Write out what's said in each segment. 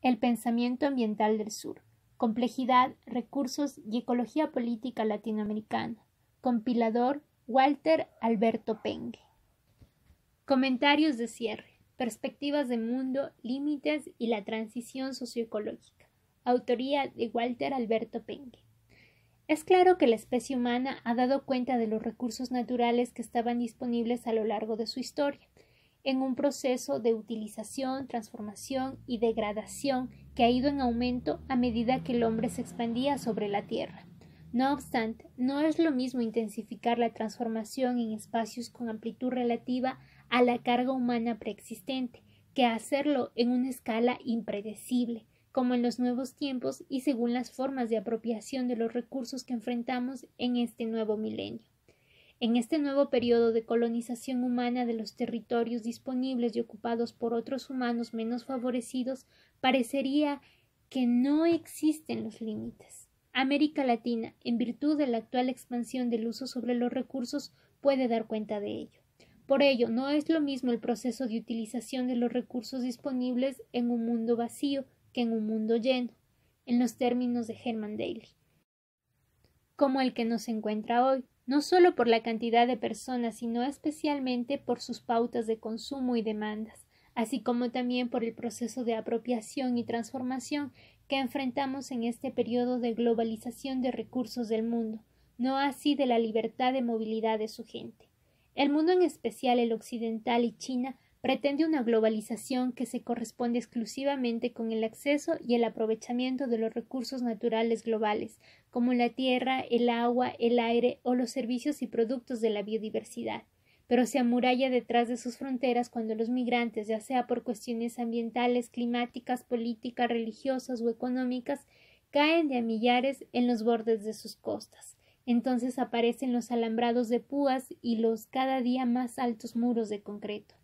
El pensamiento ambiental del sur. Complejidad, recursos y ecología política latinoamericana. Compilador Walter Alberto Pengue. Comentarios de cierre. Perspectivas de mundo, límites y la transición socioecológica. Autoría de Walter Alberto Pengue. Es claro que la especie humana ha dado cuenta de los recursos naturales que estaban disponibles a lo largo de su historia en un proceso de utilización, transformación y degradación que ha ido en aumento a medida que el hombre se expandía sobre la Tierra. No obstante, no es lo mismo intensificar la transformación en espacios con amplitud relativa a la carga humana preexistente que hacerlo en una escala impredecible, como en los nuevos tiempos y según las formas de apropiación de los recursos que enfrentamos en este nuevo milenio. En este nuevo periodo de colonización humana de los territorios disponibles y ocupados por otros humanos menos favorecidos, parecería que no existen los límites. América Latina, en virtud de la actual expansión del uso sobre los recursos, puede dar cuenta de ello. Por ello, no es lo mismo el proceso de utilización de los recursos disponibles en un mundo vacío que en un mundo lleno, en los términos de Herman Daly, como el que nos encuentra hoy, no solo por la cantidad de personas, sino especialmente por sus pautas de consumo y demandas, así como también por el proceso de apropiación y transformación que enfrentamos en este periodo de globalización de recursos del mundo, no así de la libertad de movilidad de su gente. El mundo en especial el occidental y China pretende una globalización que se corresponde exclusivamente con el acceso y el aprovechamiento de los recursos naturales globales, como la tierra, el agua, el aire o los servicios y productos de la biodiversidad, pero se amuralla detrás de sus fronteras cuando los migrantes, ya sea por cuestiones ambientales, climáticas, políticas, religiosas o económicas, caen de a millares en los bordes de sus costas. Entonces aparecen los alambrados de púas y los cada día más altos muros de concreto.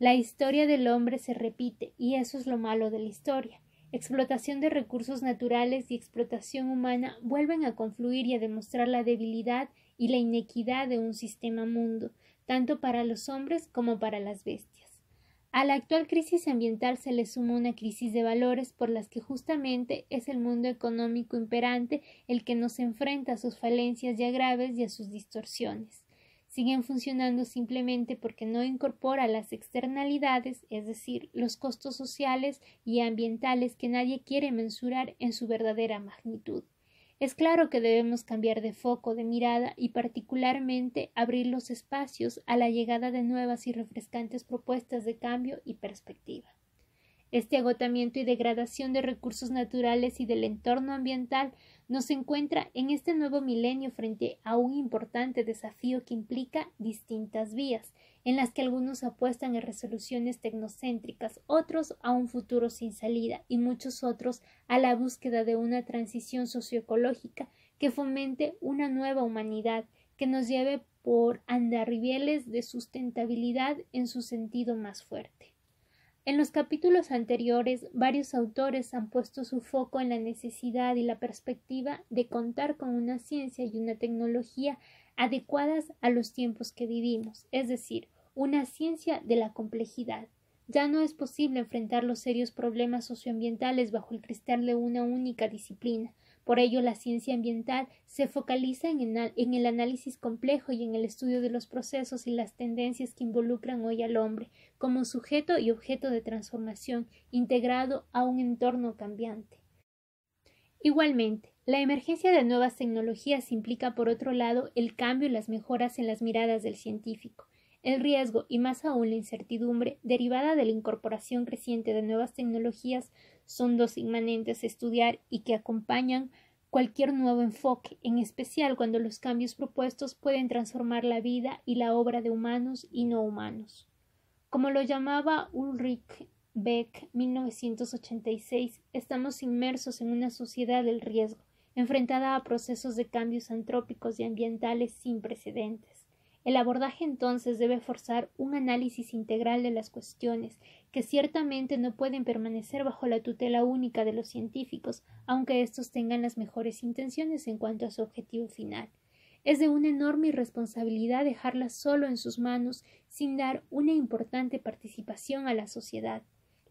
La historia del hombre se repite, y eso es lo malo de la historia. Explotación de recursos naturales y explotación humana vuelven a confluir y a demostrar la debilidad y la inequidad de un sistema mundo, tanto para los hombres como para las bestias. A la actual crisis ambiental se le suma una crisis de valores por las que justamente es el mundo económico imperante el que nos enfrenta a sus falencias ya graves y a sus distorsiones siguen funcionando simplemente porque no incorpora las externalidades, es decir, los costos sociales y ambientales que nadie quiere mensurar en su verdadera magnitud. Es claro que debemos cambiar de foco de mirada y particularmente abrir los espacios a la llegada de nuevas y refrescantes propuestas de cambio y perspectiva. Este agotamiento y degradación de recursos naturales y del entorno ambiental nos encuentra en este nuevo milenio frente a un importante desafío que implica distintas vías, en las que algunos apuestan a resoluciones tecnocéntricas, otros a un futuro sin salida y muchos otros a la búsqueda de una transición socioecológica que fomente una nueva humanidad que nos lleve por andarribieles de sustentabilidad en su sentido más fuerte. En los capítulos anteriores, varios autores han puesto su foco en la necesidad y la perspectiva de contar con una ciencia y una tecnología adecuadas a los tiempos que vivimos, es decir, una ciencia de la complejidad. Ya no es posible enfrentar los serios problemas socioambientales bajo el cristal de una única disciplina, por ello, la ciencia ambiental se focaliza en el, análisis complejo y en el estudio de los procesos y las tendencias que involucran hoy al hombre como sujeto y objeto de transformación integrado a un entorno cambiante. Igualmente, la emergencia de nuevas tecnologías implica, por otro lado, el cambio y las mejoras en las miradas del científico, el riesgo y más aún la incertidumbre derivada de la incorporación creciente de nuevas tecnologías son dos inmanentes a estudiar y que acompañan cualquier nuevo enfoque, en especial cuando los cambios propuestos pueden transformar la vida y la obra de humanos y no humanos. Como lo llamaba Ulrich Beck 1986, estamos inmersos en una sociedad del riesgo, enfrentada a procesos de cambios antrópicos y ambientales sin precedentes. El abordaje entonces debe forzar un análisis integral de las cuestiones, que ciertamente no pueden permanecer bajo la tutela única de los científicos, aunque éstos tengan las mejores intenciones en cuanto a su objetivo final. Es de una enorme irresponsabilidad dejarlas solo en sus manos sin dar una importante participación a la sociedad.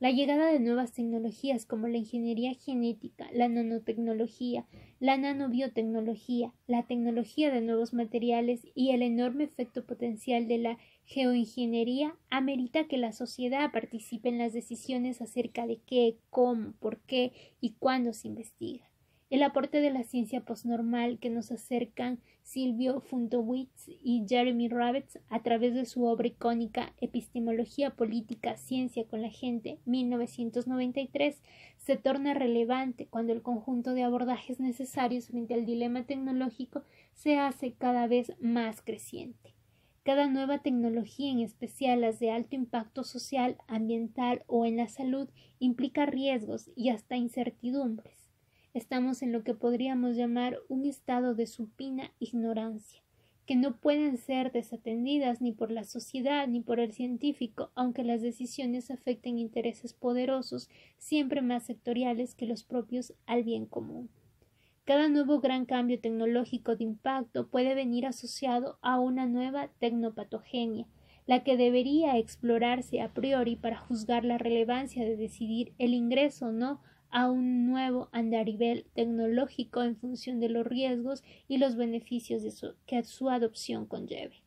La llegada de nuevas tecnologías como la ingeniería genética, la nanotecnología, la nanobiotecnología, la tecnología de nuevos materiales y el enorme efecto potencial de la geoingeniería amerita que la sociedad participe en las decisiones acerca de qué, cómo, por qué y cuándo se investiga. El aporte de la ciencia postnormal que nos acercan Silvio Funtowitz y Jeremy Rabbits a través de su obra icónica Epistemología Política, Ciencia con la Gente, 1993, se torna relevante cuando el conjunto de abordajes necesarios frente al dilema tecnológico se hace cada vez más creciente. Cada nueva tecnología, en especial las de alto impacto social, ambiental o en la salud, implica riesgos y hasta incertidumbres estamos en lo que podríamos llamar un estado de supina ignorancia, que no pueden ser desatendidas ni por la sociedad ni por el científico, aunque las decisiones afecten intereses poderosos, siempre más sectoriales que los propios al bien común. Cada nuevo gran cambio tecnológico de impacto puede venir asociado a una nueva tecnopatogenia, la que debería explorarse a priori para juzgar la relevancia de decidir el ingreso o no a un nuevo andarivel tecnológico en función de los riesgos y los beneficios que su adopción conlleve.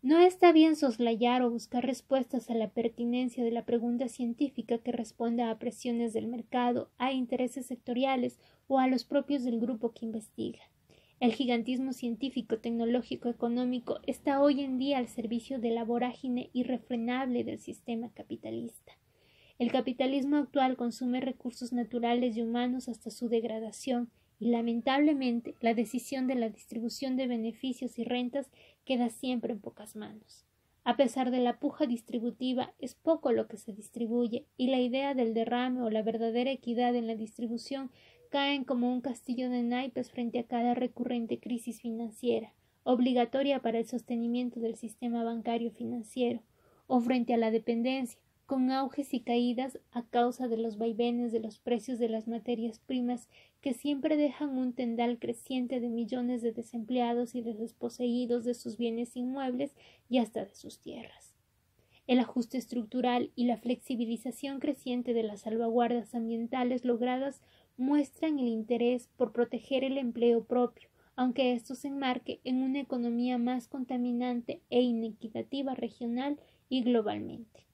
No está bien soslayar o buscar respuestas a la pertinencia de la pregunta científica que responda a presiones del mercado, a intereses sectoriales o a los propios del grupo que investiga. El gigantismo científico, tecnológico, económico está hoy en día al servicio de la vorágine irrefrenable del sistema capitalista. El capitalismo actual consume recursos naturales y humanos hasta su degradación y lamentablemente la decisión de la distribución de beneficios y rentas queda siempre en pocas manos. A pesar de la puja distributiva, es poco lo que se distribuye y la idea del derrame o la verdadera equidad en la distribución caen como un castillo de naipes frente a cada recurrente crisis financiera, obligatoria para el sostenimiento del sistema bancario financiero, o frente a la dependencia, con auges y caídas a causa de los vaivenes de los precios de las materias primas que siempre dejan un tendal creciente de millones de desempleados y de desposeídos de sus bienes inmuebles y hasta de sus tierras. El ajuste estructural y la flexibilización creciente de las salvaguardas ambientales logradas muestran el interés por proteger el empleo propio, aunque esto se enmarque en una economía más contaminante e inequitativa regional y globalmente.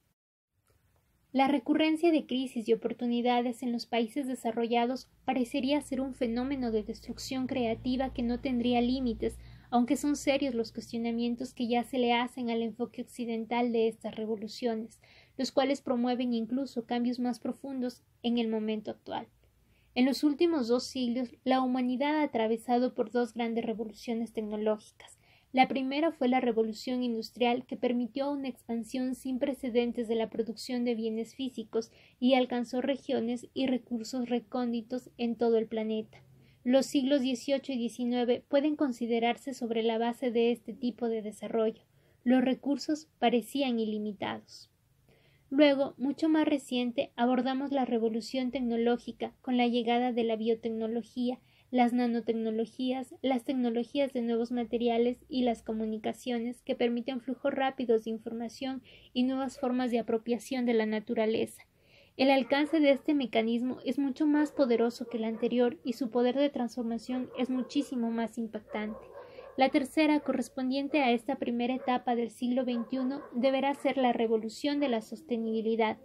La recurrencia de crisis y oportunidades en los países desarrollados parecería ser un fenómeno de destrucción creativa que no tendría límites, aunque son serios los cuestionamientos que ya se le hacen al enfoque occidental de estas revoluciones, los cuales promueven incluso cambios más profundos en el momento actual. En los últimos dos siglos, la humanidad ha atravesado por dos grandes revoluciones tecnológicas, la primera fue la revolución industrial que permitió una expansión sin precedentes de la producción de bienes físicos y alcanzó regiones y recursos recónditos en todo el planeta. Los siglos XVIII y XIX pueden considerarse sobre la base de este tipo de desarrollo. Los recursos parecían ilimitados. Luego, mucho más reciente, abordamos la revolución tecnológica con la llegada de la biotecnología las nanotecnologías, las tecnologías de nuevos materiales y las comunicaciones que permiten flujos rápidos de información y nuevas formas de apropiación de la naturaleza. El alcance de este mecanismo es mucho más poderoso que el anterior y su poder de transformación es muchísimo más impactante. La tercera, correspondiente a esta primera etapa del siglo XXI, deberá ser la revolución de la sostenibilidad,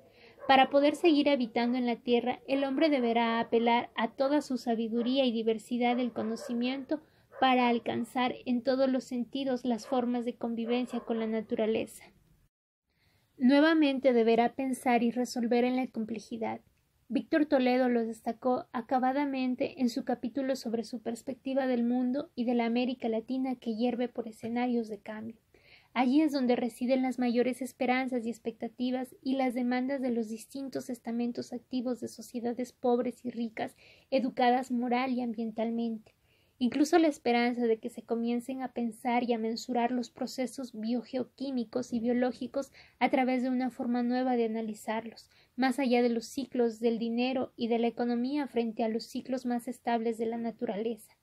para poder seguir habitando en la tierra, el hombre deberá apelar a toda su sabiduría y diversidad del conocimiento para alcanzar en todos los sentidos las formas de convivencia con la naturaleza. Nuevamente deberá pensar y resolver en la complejidad. Víctor Toledo lo destacó acabadamente en su capítulo sobre su perspectiva del mundo y de la América Latina que hierve por escenarios de cambio. Allí es donde residen las mayores esperanzas y expectativas y las demandas de los distintos estamentos activos de sociedades pobres y ricas, educadas moral y ambientalmente. Incluso la esperanza de que se comiencen a pensar y a mensurar los procesos biogeoquímicos y biológicos a través de una forma nueva de analizarlos, más allá de los ciclos del dinero y de la economía frente a los ciclos más estables de la naturaleza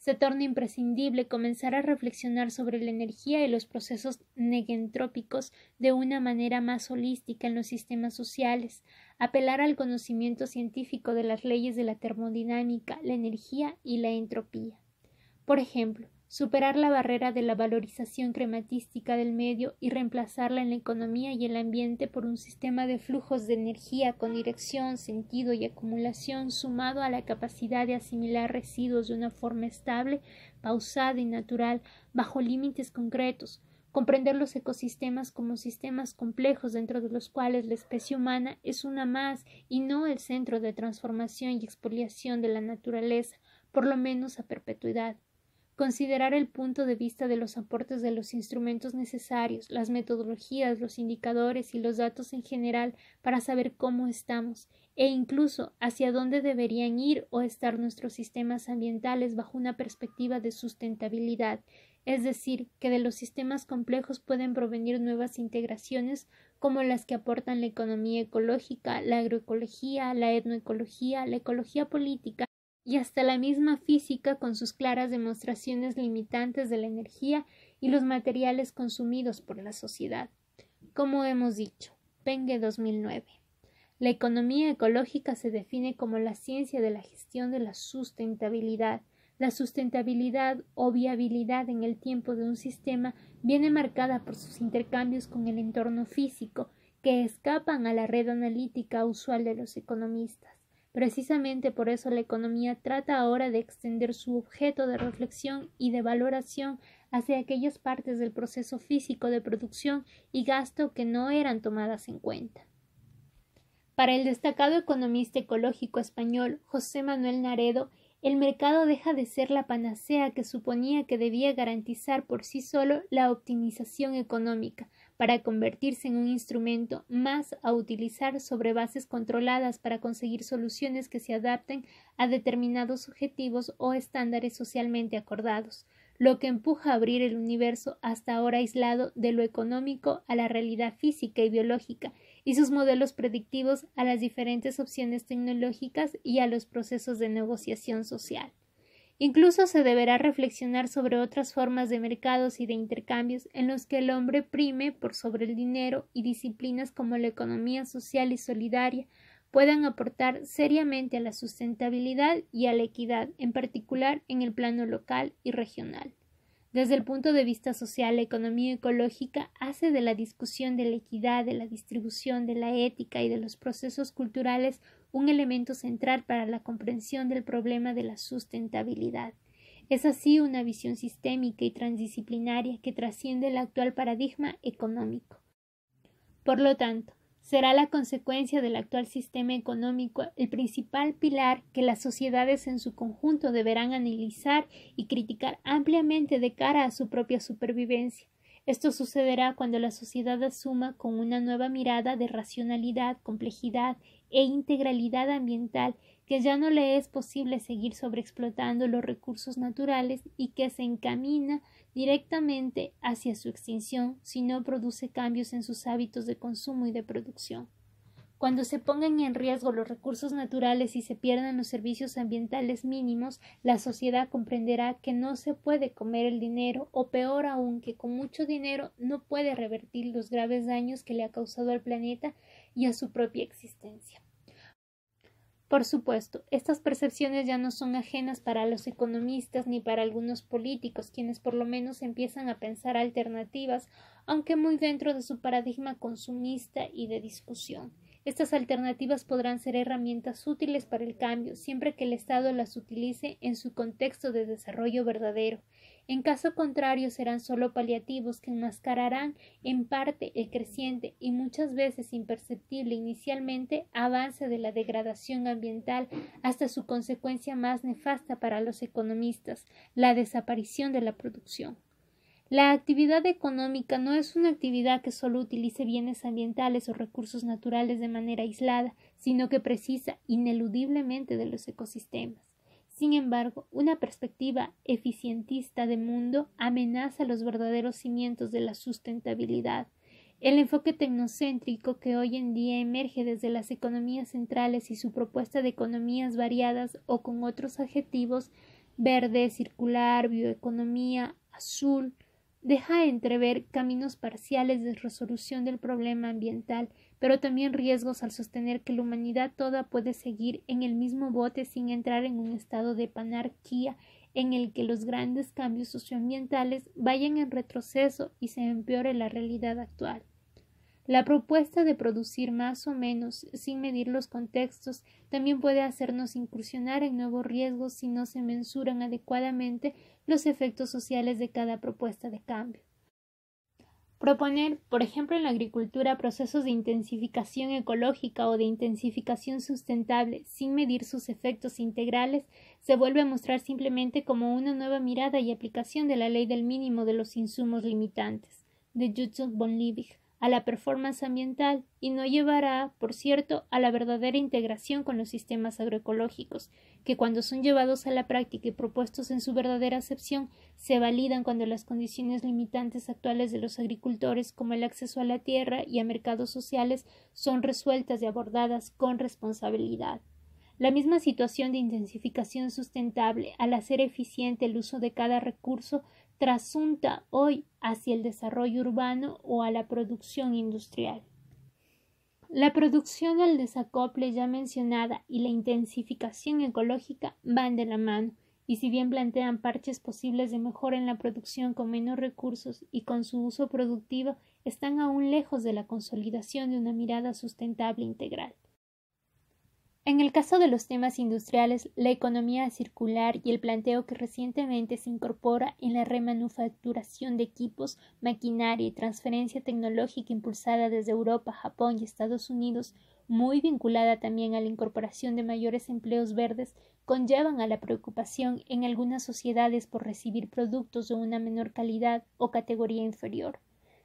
se torna imprescindible comenzar a reflexionar sobre la energía y los procesos negentrópicos de una manera más holística en los sistemas sociales, apelar al conocimiento científico de las leyes de la termodinámica, la energía y la entropía. Por ejemplo, superar la barrera de la valorización crematística del medio y reemplazarla en la economía y el ambiente por un sistema de flujos de energía con dirección, sentido y acumulación sumado a la capacidad de asimilar residuos de una forma estable, pausada y natural, bajo límites concretos, comprender los ecosistemas como sistemas complejos dentro de los cuales la especie humana es una más y no el centro de transformación y expoliación de la naturaleza, por lo menos a perpetuidad considerar el punto de vista de los aportes de los instrumentos necesarios, las metodologías, los indicadores y los datos en general para saber cómo estamos e incluso hacia dónde deberían ir o estar nuestros sistemas ambientales bajo una perspectiva de sustentabilidad, es decir, que de los sistemas complejos pueden provenir nuevas integraciones como las que aportan la economía ecológica, la agroecología, la etnoecología, la ecología política, y hasta la misma física con sus claras demostraciones limitantes de la energía y los materiales consumidos por la sociedad. Como hemos dicho, Penge 2009. La economía ecológica se define como la ciencia de la gestión de la sustentabilidad. La sustentabilidad o viabilidad en el tiempo de un sistema viene marcada por sus intercambios con el entorno físico, que escapan a la red analítica usual de los economistas. Precisamente por eso la economía trata ahora de extender su objeto de reflexión y de valoración hacia aquellas partes del proceso físico de producción y gasto que no eran tomadas en cuenta. Para el destacado economista ecológico español José Manuel Naredo, el mercado deja de ser la panacea que suponía que debía garantizar por sí solo la optimización económica, para convertirse en un instrumento más a utilizar sobre bases controladas para conseguir soluciones que se adapten a determinados objetivos o estándares socialmente acordados, lo que empuja a abrir el universo hasta ahora aislado de lo económico a la realidad física y biológica y sus modelos predictivos a las diferentes opciones tecnológicas y a los procesos de negociación social. Incluso se deberá reflexionar sobre otras formas de mercados y de intercambios en los que el hombre prime por sobre el dinero y disciplinas como la economía social y solidaria puedan aportar seriamente a la sustentabilidad y a la equidad, en particular en el plano local y regional. Desde el punto de vista social, la economía ecológica hace de la discusión de la equidad, de la distribución, de la ética y de los procesos culturales un elemento central para la comprensión del problema de la sustentabilidad. Es así una visión sistémica y transdisciplinaria que trasciende el actual paradigma económico. Por lo tanto, será la consecuencia del actual sistema económico el principal pilar que las sociedades en su conjunto deberán analizar y criticar ampliamente de cara a su propia supervivencia. Esto sucederá cuando la sociedad asuma con una nueva mirada de racionalidad, complejidad e integralidad ambiental que ya no le es posible seguir sobreexplotando los recursos naturales y que se encamina directamente hacia su extinción si no produce cambios en sus hábitos de consumo y de producción. Cuando se pongan en riesgo los recursos naturales y se pierdan los servicios ambientales mínimos, la sociedad comprenderá que no se puede comer el dinero o peor aún que con mucho dinero no puede revertir los graves daños que le ha causado al planeta y a su propia existencia. Por supuesto, estas percepciones ya no son ajenas para los economistas ni para algunos políticos, quienes por lo menos empiezan a pensar alternativas, aunque muy dentro de su paradigma consumista y de discusión. Estas alternativas podrán ser herramientas útiles para el cambio, siempre que el Estado las utilice en su contexto de desarrollo verdadero, en caso contrario serán solo paliativos que enmascararán en parte el creciente y muchas veces imperceptible inicialmente avance de la degradación ambiental hasta su consecuencia más nefasta para los economistas, la desaparición de la producción. La actividad económica no es una actividad que solo utilice bienes ambientales o recursos naturales de manera aislada, sino que precisa ineludiblemente de los ecosistemas. Sin embargo, una perspectiva eficientista de mundo amenaza los verdaderos cimientos de la sustentabilidad. El enfoque tecnocéntrico que hoy en día emerge desde las economías centrales y su propuesta de economías variadas o con otros adjetivos verde, circular, bioeconomía, azul, deja entrever caminos parciales de resolución del problema ambiental, pero también riesgos al sostener que la humanidad toda puede seguir en el mismo bote sin entrar en un estado de panarquía en el que los grandes cambios socioambientales vayan en retroceso y se empeore la realidad actual. La propuesta de producir más o menos sin medir los contextos también puede hacernos incursionar en nuevos riesgos si no se mensuran adecuadamente los efectos sociales de cada propuesta de cambio. Proponer, por ejemplo, en la agricultura procesos de intensificación ecológica o de intensificación sustentable sin medir sus efectos integrales se vuelve a mostrar simplemente como una nueva mirada y aplicación de la ley del mínimo de los insumos limitantes de Judson von Liebig a la performance ambiental y no llevará, por cierto, a la verdadera integración con los sistemas agroecológicos, que cuando son llevados a la práctica y propuestos en su verdadera acepción, se validan cuando las condiciones limitantes actuales de los agricultores, como el acceso a la tierra y a mercados sociales, son resueltas y abordadas con responsabilidad. La misma situación de intensificación sustentable, al hacer eficiente el uso de cada recurso, trasunta hoy hacia el desarrollo urbano o a la producción industrial. La producción al desacople ya mencionada y la intensificación ecológica van de la mano, y si bien plantean parches posibles de mejora en la producción con menos recursos y con su uso productivo, están aún lejos de la consolidación de una mirada sustentable integral. En el caso de los temas industriales, la economía circular y el planteo que recientemente se incorpora en la remanufacturación de equipos, maquinaria y transferencia tecnológica impulsada desde Europa, Japón y Estados Unidos, muy vinculada también a la incorporación de mayores empleos verdes, conllevan a la preocupación en algunas sociedades por recibir productos de una menor calidad o categoría inferior.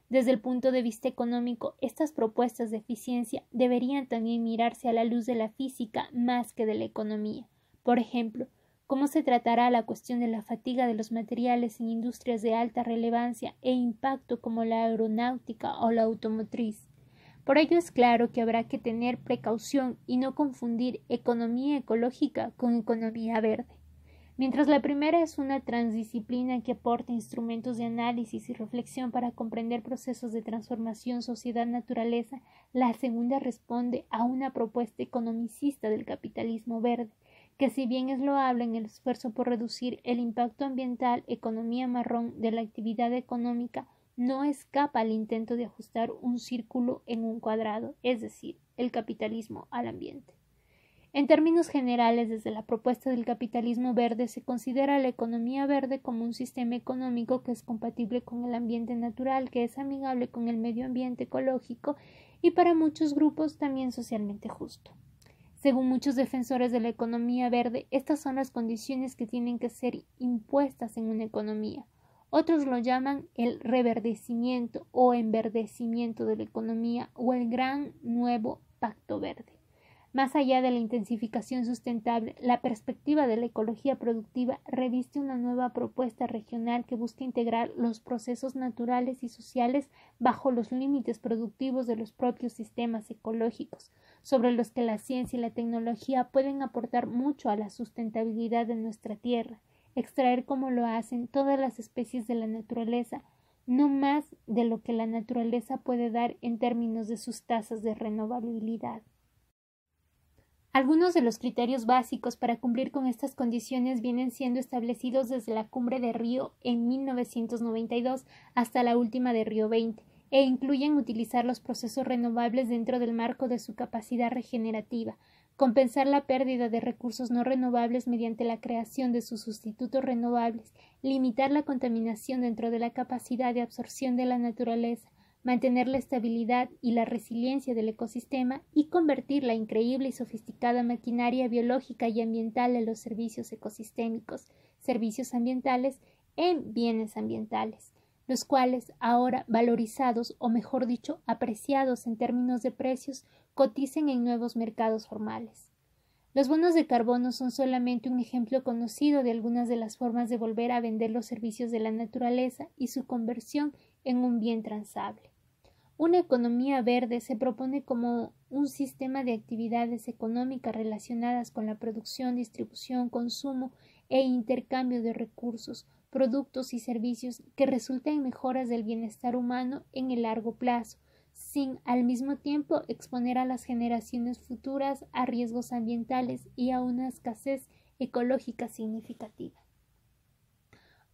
Desde el punto de vista económico, estas propuestas de eficiencia deberían también mirarse a la luz de la física más que de la economía. Por ejemplo, cómo se tratará la cuestión de la fatiga de los materiales en industrias de alta relevancia e impacto como la aeronáutica o la automotriz. Por ello es claro que habrá que tener precaución y no confundir economía ecológica con economía verde. Mientras la primera es una transdisciplina que aporta instrumentos de análisis y reflexión para comprender procesos de transformación sociedad-naturaleza, la segunda responde a una propuesta economicista del capitalismo verde, que si bien es loable en el esfuerzo por reducir el impacto ambiental, economía marrón de la actividad económica, no escapa al intento de ajustar un círculo en un cuadrado, es decir, el capitalismo al ambiente. En términos generales, desde la propuesta del capitalismo verde se considera la economía verde como un sistema económico que es compatible con el ambiente natural, que es amigable con el medio ambiente ecológico y para muchos grupos también socialmente justo. Según muchos defensores de la economía verde, estas son las condiciones que tienen que ser impuestas en una economía. Otros lo llaman el reverdecimiento o enverdecimiento de la economía o el gran nuevo pacto verde. Más allá de la intensificación sustentable, la perspectiva de la ecología productiva reviste una nueva propuesta regional que busca integrar los procesos naturales y sociales bajo los límites productivos de los propios sistemas ecológicos, sobre los que la ciencia y la tecnología pueden aportar mucho a la sustentabilidad de nuestra tierra, extraer como lo hacen todas las especies de la naturaleza, no más de lo que la naturaleza puede dar en términos de sus tasas de renovabilidad. Algunos de los criterios básicos para cumplir con estas condiciones vienen siendo establecidos desde la cumbre de Río en 1992 hasta la última de Río 20 e incluyen utilizar los procesos renovables dentro del marco de su capacidad regenerativa, compensar la pérdida de recursos no renovables mediante la creación de sus sustitutos renovables, limitar la contaminación dentro de la capacidad de absorción de la naturaleza, mantener la estabilidad y la resiliencia del ecosistema y convertir la increíble y sofisticada maquinaria biológica y ambiental de los servicios ecosistémicos, servicios ambientales, en bienes ambientales, los cuales ahora valorizados o mejor dicho apreciados en términos de precios coticen en nuevos mercados formales. Los bonos de carbono son solamente un ejemplo conocido de algunas de las formas de volver a vender los servicios de la naturaleza y su conversión en un bien transable. Una economía verde se propone como un sistema de actividades económicas relacionadas con la producción, distribución, consumo e intercambio de recursos, productos y servicios que resulten en mejoras del bienestar humano en el largo plazo, sin al mismo tiempo exponer a las generaciones futuras a riesgos ambientales y a una escasez ecológica significativa.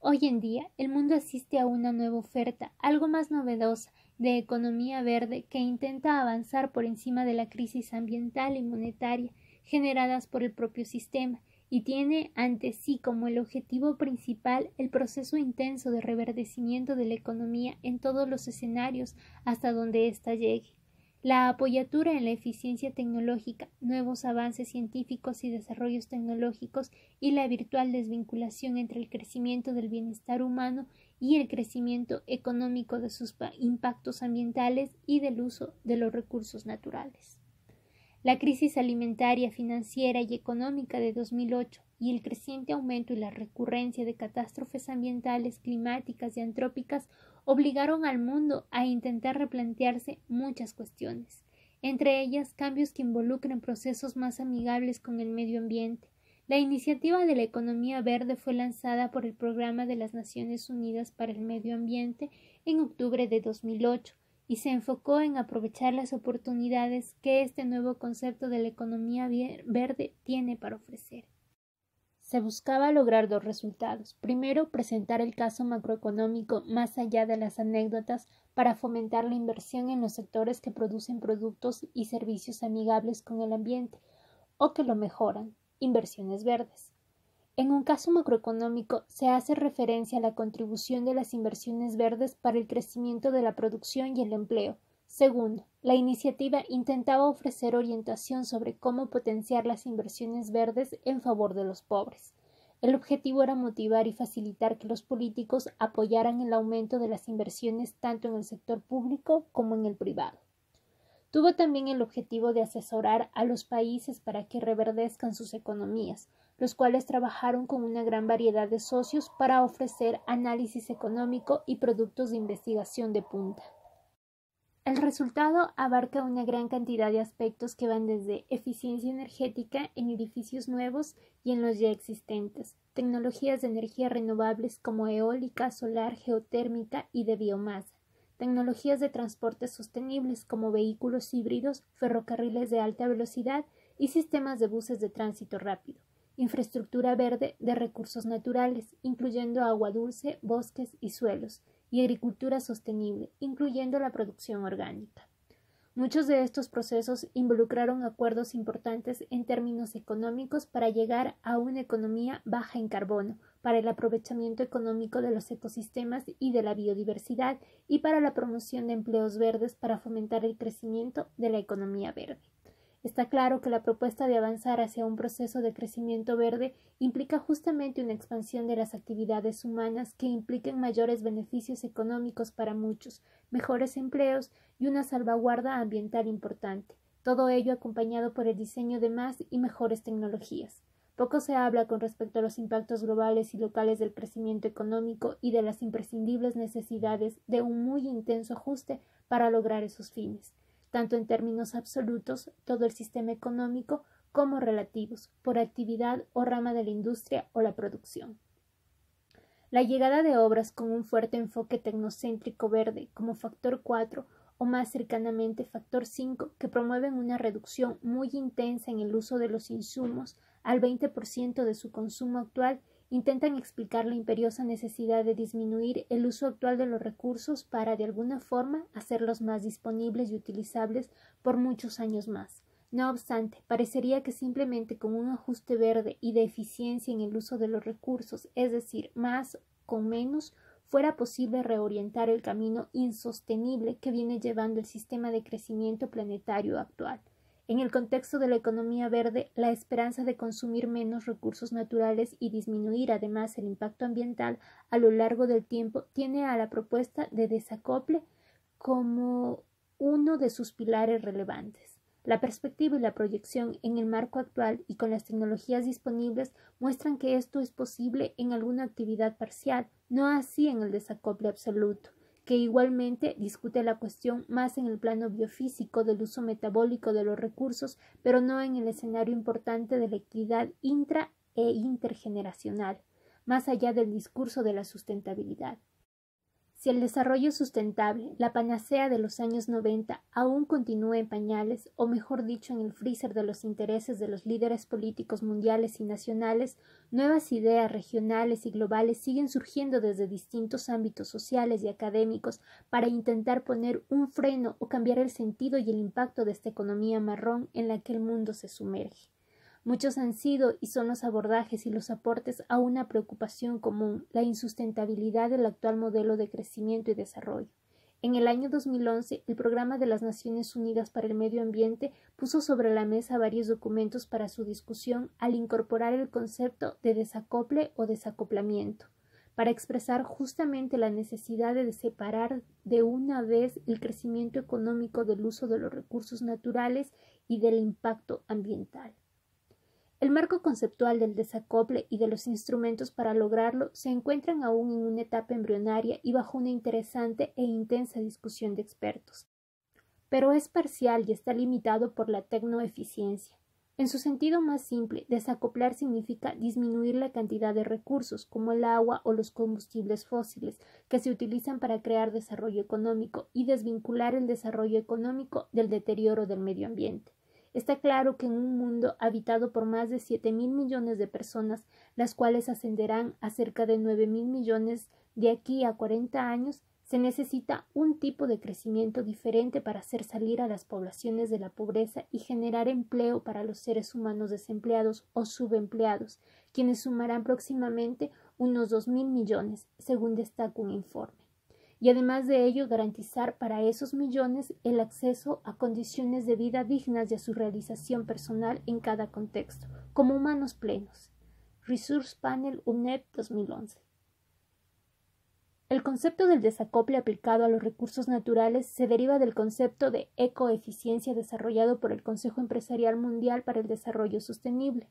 Hoy en día el mundo asiste a una nueva oferta, algo más novedosa, de economía verde que intenta avanzar por encima de la crisis ambiental y monetaria generadas por el propio sistema y tiene ante sí como el objetivo principal el proceso intenso de reverdecimiento de la economía en todos los escenarios hasta donde ésta llegue. La apoyatura en la eficiencia tecnológica, nuevos avances científicos y desarrollos tecnológicos y la virtual desvinculación entre el crecimiento del bienestar humano y el crecimiento económico de sus impactos ambientales y del uso de los recursos naturales. La crisis alimentaria, financiera y económica de 2008 y el creciente aumento y la recurrencia de catástrofes ambientales, climáticas y antrópicas obligaron al mundo a intentar replantearse muchas cuestiones, entre ellas cambios que involucren procesos más amigables con el medio ambiente. La iniciativa de la economía verde fue lanzada por el Programa de las Naciones Unidas para el Medio Ambiente en octubre de 2008 y se enfocó en aprovechar las oportunidades que este nuevo concepto de la economía verde tiene para ofrecer. Se buscaba lograr dos resultados. Primero, presentar el caso macroeconómico más allá de las anécdotas para fomentar la inversión en los sectores que producen productos y servicios amigables con el ambiente o que lo mejoran, inversiones verdes. En un caso macroeconómico se hace referencia a la contribución de las inversiones verdes para el crecimiento de la producción y el empleo. Segundo, la iniciativa intentaba ofrecer orientación sobre cómo potenciar las inversiones verdes en favor de los pobres. El objetivo era motivar y facilitar que los políticos apoyaran el aumento de las inversiones tanto en el sector público como en el privado. Tuvo también el objetivo de asesorar a los países para que reverdezcan sus economías, los cuales trabajaron con una gran variedad de socios para ofrecer análisis económico y productos de investigación de punta. El resultado abarca una gran cantidad de aspectos que van desde eficiencia energética en edificios nuevos y en los ya existentes, tecnologías de energía renovables como eólica, solar, geotérmica y de biomasa, tecnologías de transporte sostenibles como vehículos híbridos, ferrocarriles de alta velocidad y sistemas de buses de tránsito rápido, infraestructura verde de recursos naturales, incluyendo agua dulce, bosques y suelos, y agricultura sostenible, incluyendo la producción orgánica. Muchos de estos procesos involucraron acuerdos importantes en términos económicos para llegar a una economía baja en carbono, para el aprovechamiento económico de los ecosistemas y de la biodiversidad y para la promoción de empleos verdes para fomentar el crecimiento de la economía verde. Está claro que la propuesta de avanzar hacia un proceso de crecimiento verde implica justamente una expansión de las actividades humanas que impliquen mayores beneficios económicos para muchos, mejores empleos y una salvaguarda ambiental importante, todo ello acompañado por el diseño de más y mejores tecnologías. Poco se habla con respecto a los impactos globales y locales del crecimiento económico y de las imprescindibles necesidades de un muy intenso ajuste para lograr esos fines tanto en términos absolutos, todo el sistema económico, como relativos, por actividad o rama de la industria o la producción. La llegada de obras con un fuerte enfoque tecnocéntrico verde como factor 4 o más cercanamente factor 5 que promueven una reducción muy intensa en el uso de los insumos al 20% de su consumo actual intentan explicar la imperiosa necesidad de disminuir el uso actual de los recursos para de alguna forma hacerlos más disponibles y utilizables por muchos años más. No obstante, parecería que simplemente con un ajuste verde y de eficiencia en el uso de los recursos, es decir, más con menos, fuera posible reorientar el camino insostenible que viene llevando el sistema de crecimiento planetario actual. En el contexto de la economía verde, la esperanza de consumir menos recursos naturales y disminuir además el impacto ambiental a lo largo del tiempo tiene a la propuesta de desacople como uno de sus pilares relevantes. La perspectiva y la proyección en el marco actual y con las tecnologías disponibles muestran que esto es posible en alguna actividad parcial, no así en el desacople absoluto que igualmente discute la cuestión más en el plano biofísico del uso metabólico de los recursos, pero no en el escenario importante de la equidad intra e intergeneracional, más allá del discurso de la sustentabilidad. Si el desarrollo sustentable, la panacea de los años 90, aún continúa en pañales, o mejor dicho, en el freezer de los intereses de los líderes políticos mundiales y nacionales, nuevas ideas regionales y globales siguen surgiendo desde distintos ámbitos sociales y académicos para intentar poner un freno o cambiar el sentido y el impacto de esta economía marrón en la que el mundo se sumerge. Muchos han sido y son los abordajes y los aportes a una preocupación común, la insustentabilidad del actual modelo de crecimiento y desarrollo. En el año 2011, el Programa de las Naciones Unidas para el Medio Ambiente puso sobre la mesa varios documentos para su discusión al incorporar el concepto de desacople o desacoplamiento, para expresar justamente la necesidad de separar de una vez el crecimiento económico del uso de los recursos naturales y del impacto ambiental. El marco conceptual del desacople y de los instrumentos para lograrlo se encuentran aún en una etapa embrionaria y bajo una interesante e intensa discusión de expertos. Pero es parcial y está limitado por la tecnoeficiencia. En su sentido más simple, desacoplar significa disminuir la cantidad de recursos, como el agua o los combustibles fósiles, que se utilizan para crear desarrollo económico, y desvincular el desarrollo económico del deterioro del medio ambiente. Está claro que en un mundo habitado por más de siete mil millones de personas, las cuales ascenderán a cerca de nueve mil millones de aquí a cuarenta años, se necesita un tipo de crecimiento diferente para hacer salir a las poblaciones de la pobreza y generar empleo para los seres humanos desempleados o subempleados, quienes sumarán próximamente unos dos mil millones, según destaca un informe y además de ello garantizar para esos millones el acceso a condiciones de vida dignas y a su realización personal en cada contexto, como humanos plenos. Resource Panel UNED 2011. El concepto del desacople aplicado a los recursos naturales se deriva del concepto de ecoeficiencia desarrollado por el Consejo Empresarial Mundial para el Desarrollo Sostenible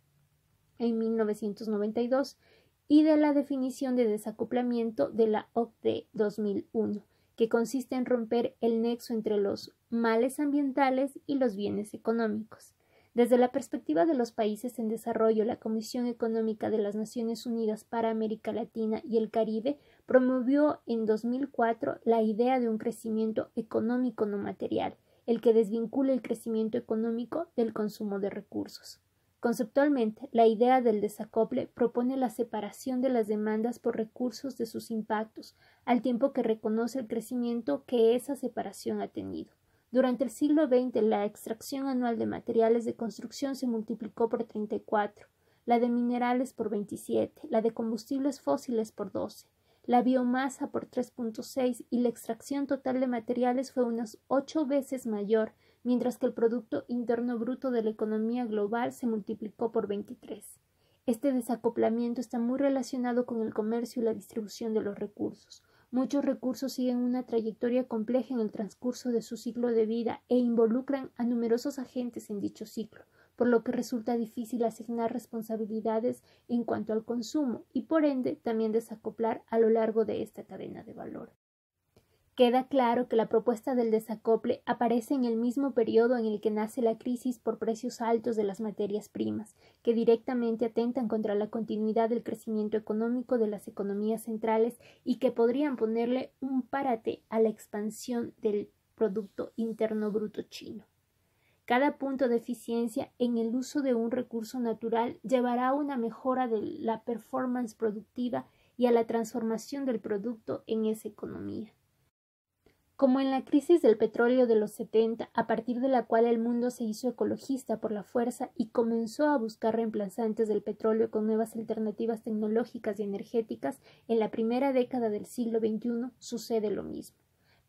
en 1992 y de la definición de desacoplamiento de la OCDE 2001, que consiste en romper el nexo entre los males ambientales y los bienes económicos. Desde la perspectiva de los países en desarrollo, la Comisión Económica de las Naciones Unidas para América Latina y el Caribe promovió en 2004 la idea de un crecimiento económico no material, el que desvincula el crecimiento económico del consumo de recursos. Conceptualmente, la idea del desacople propone la separación de las demandas por recursos de sus impactos, al tiempo que reconoce el crecimiento que esa separación ha tenido. Durante el siglo XX, la extracción anual de materiales de construcción se multiplicó por 34, la de minerales por 27, la de combustibles fósiles por 12, la biomasa por 3.6 y la extracción total de materiales fue unas ocho veces mayor mientras que el Producto Interno Bruto de la economía global se multiplicó por 23. Este desacoplamiento está muy relacionado con el comercio y la distribución de los recursos. Muchos recursos siguen una trayectoria compleja en el transcurso de su ciclo de vida e involucran a numerosos agentes en dicho ciclo, por lo que resulta difícil asignar responsabilidades en cuanto al consumo y por ende también desacoplar a lo largo de esta cadena de valor. Queda claro que la propuesta del desacople aparece en el mismo periodo en el que nace la crisis por precios altos de las materias primas, que directamente atentan contra la continuidad del crecimiento económico de las economías centrales y que podrían ponerle un párate a la expansión del Producto Interno Bruto chino. Cada punto de eficiencia en el uso de un recurso natural llevará a una mejora de la performance productiva y a la transformación del producto en esa economía como en la crisis del petróleo de los 70, a partir de la cual el mundo se hizo ecologista por la fuerza y comenzó a buscar reemplazantes del petróleo con nuevas alternativas tecnológicas y energéticas, en la primera década del siglo XXI sucede lo mismo.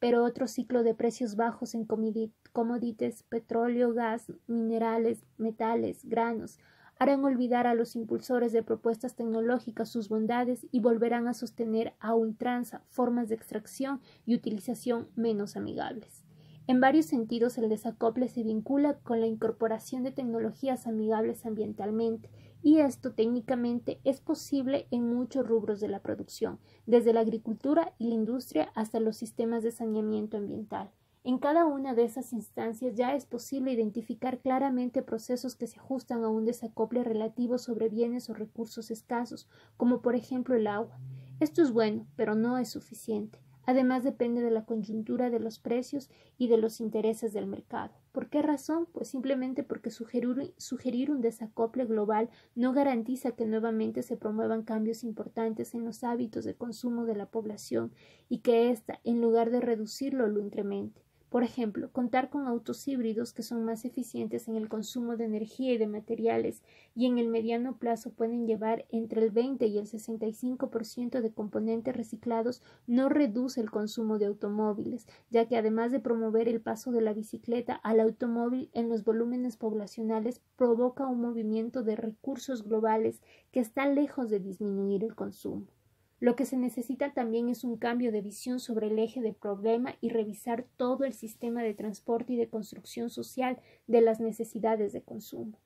Pero otro ciclo de precios bajos en commodities, petróleo, gas, minerales, metales, granos, harán olvidar a los impulsores de propuestas tecnológicas sus bondades y volverán a sostener a ultranza formas de extracción y utilización menos amigables. En varios sentidos, el desacople se vincula con la incorporación de tecnologías amigables ambientalmente, y esto técnicamente es posible en muchos rubros de la producción, desde la agricultura y la industria hasta los sistemas de saneamiento ambiental. En cada una de esas instancias ya es posible identificar claramente procesos que se ajustan a un desacople relativo sobre bienes o recursos escasos, como por ejemplo el agua. Esto es bueno, pero no es suficiente. Además depende de la coyuntura de los precios y de los intereses del mercado. ¿Por qué razón? Pues simplemente porque sugerir, sugerir, un desacople global no garantiza que nuevamente se promuevan cambios importantes en los hábitos de consumo de la población y que ésta, en lugar de reducirlo, lo incremente. Por ejemplo, contar con autos híbridos que son más eficientes en el consumo de energía y de materiales y en el mediano plazo pueden llevar entre el 20 y el 65% de componentes reciclados no reduce el consumo de automóviles, ya que además de promover el paso de la bicicleta al automóvil en los volúmenes poblacionales provoca un movimiento de recursos globales que está lejos de disminuir el consumo. Lo que se necesita también es un cambio de visión sobre el eje del problema y revisar todo el sistema de transporte y de construcción social de las necesidades de consumo.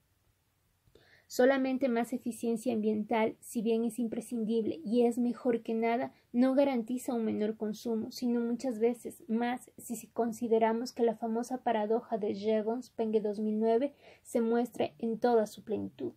Solamente más eficiencia ambiental, si bien es imprescindible y es mejor que nada, no garantiza un menor consumo, sino muchas veces más si consideramos que la famosa paradoja de Jevons Penge 2009 se muestra en toda su plenitud.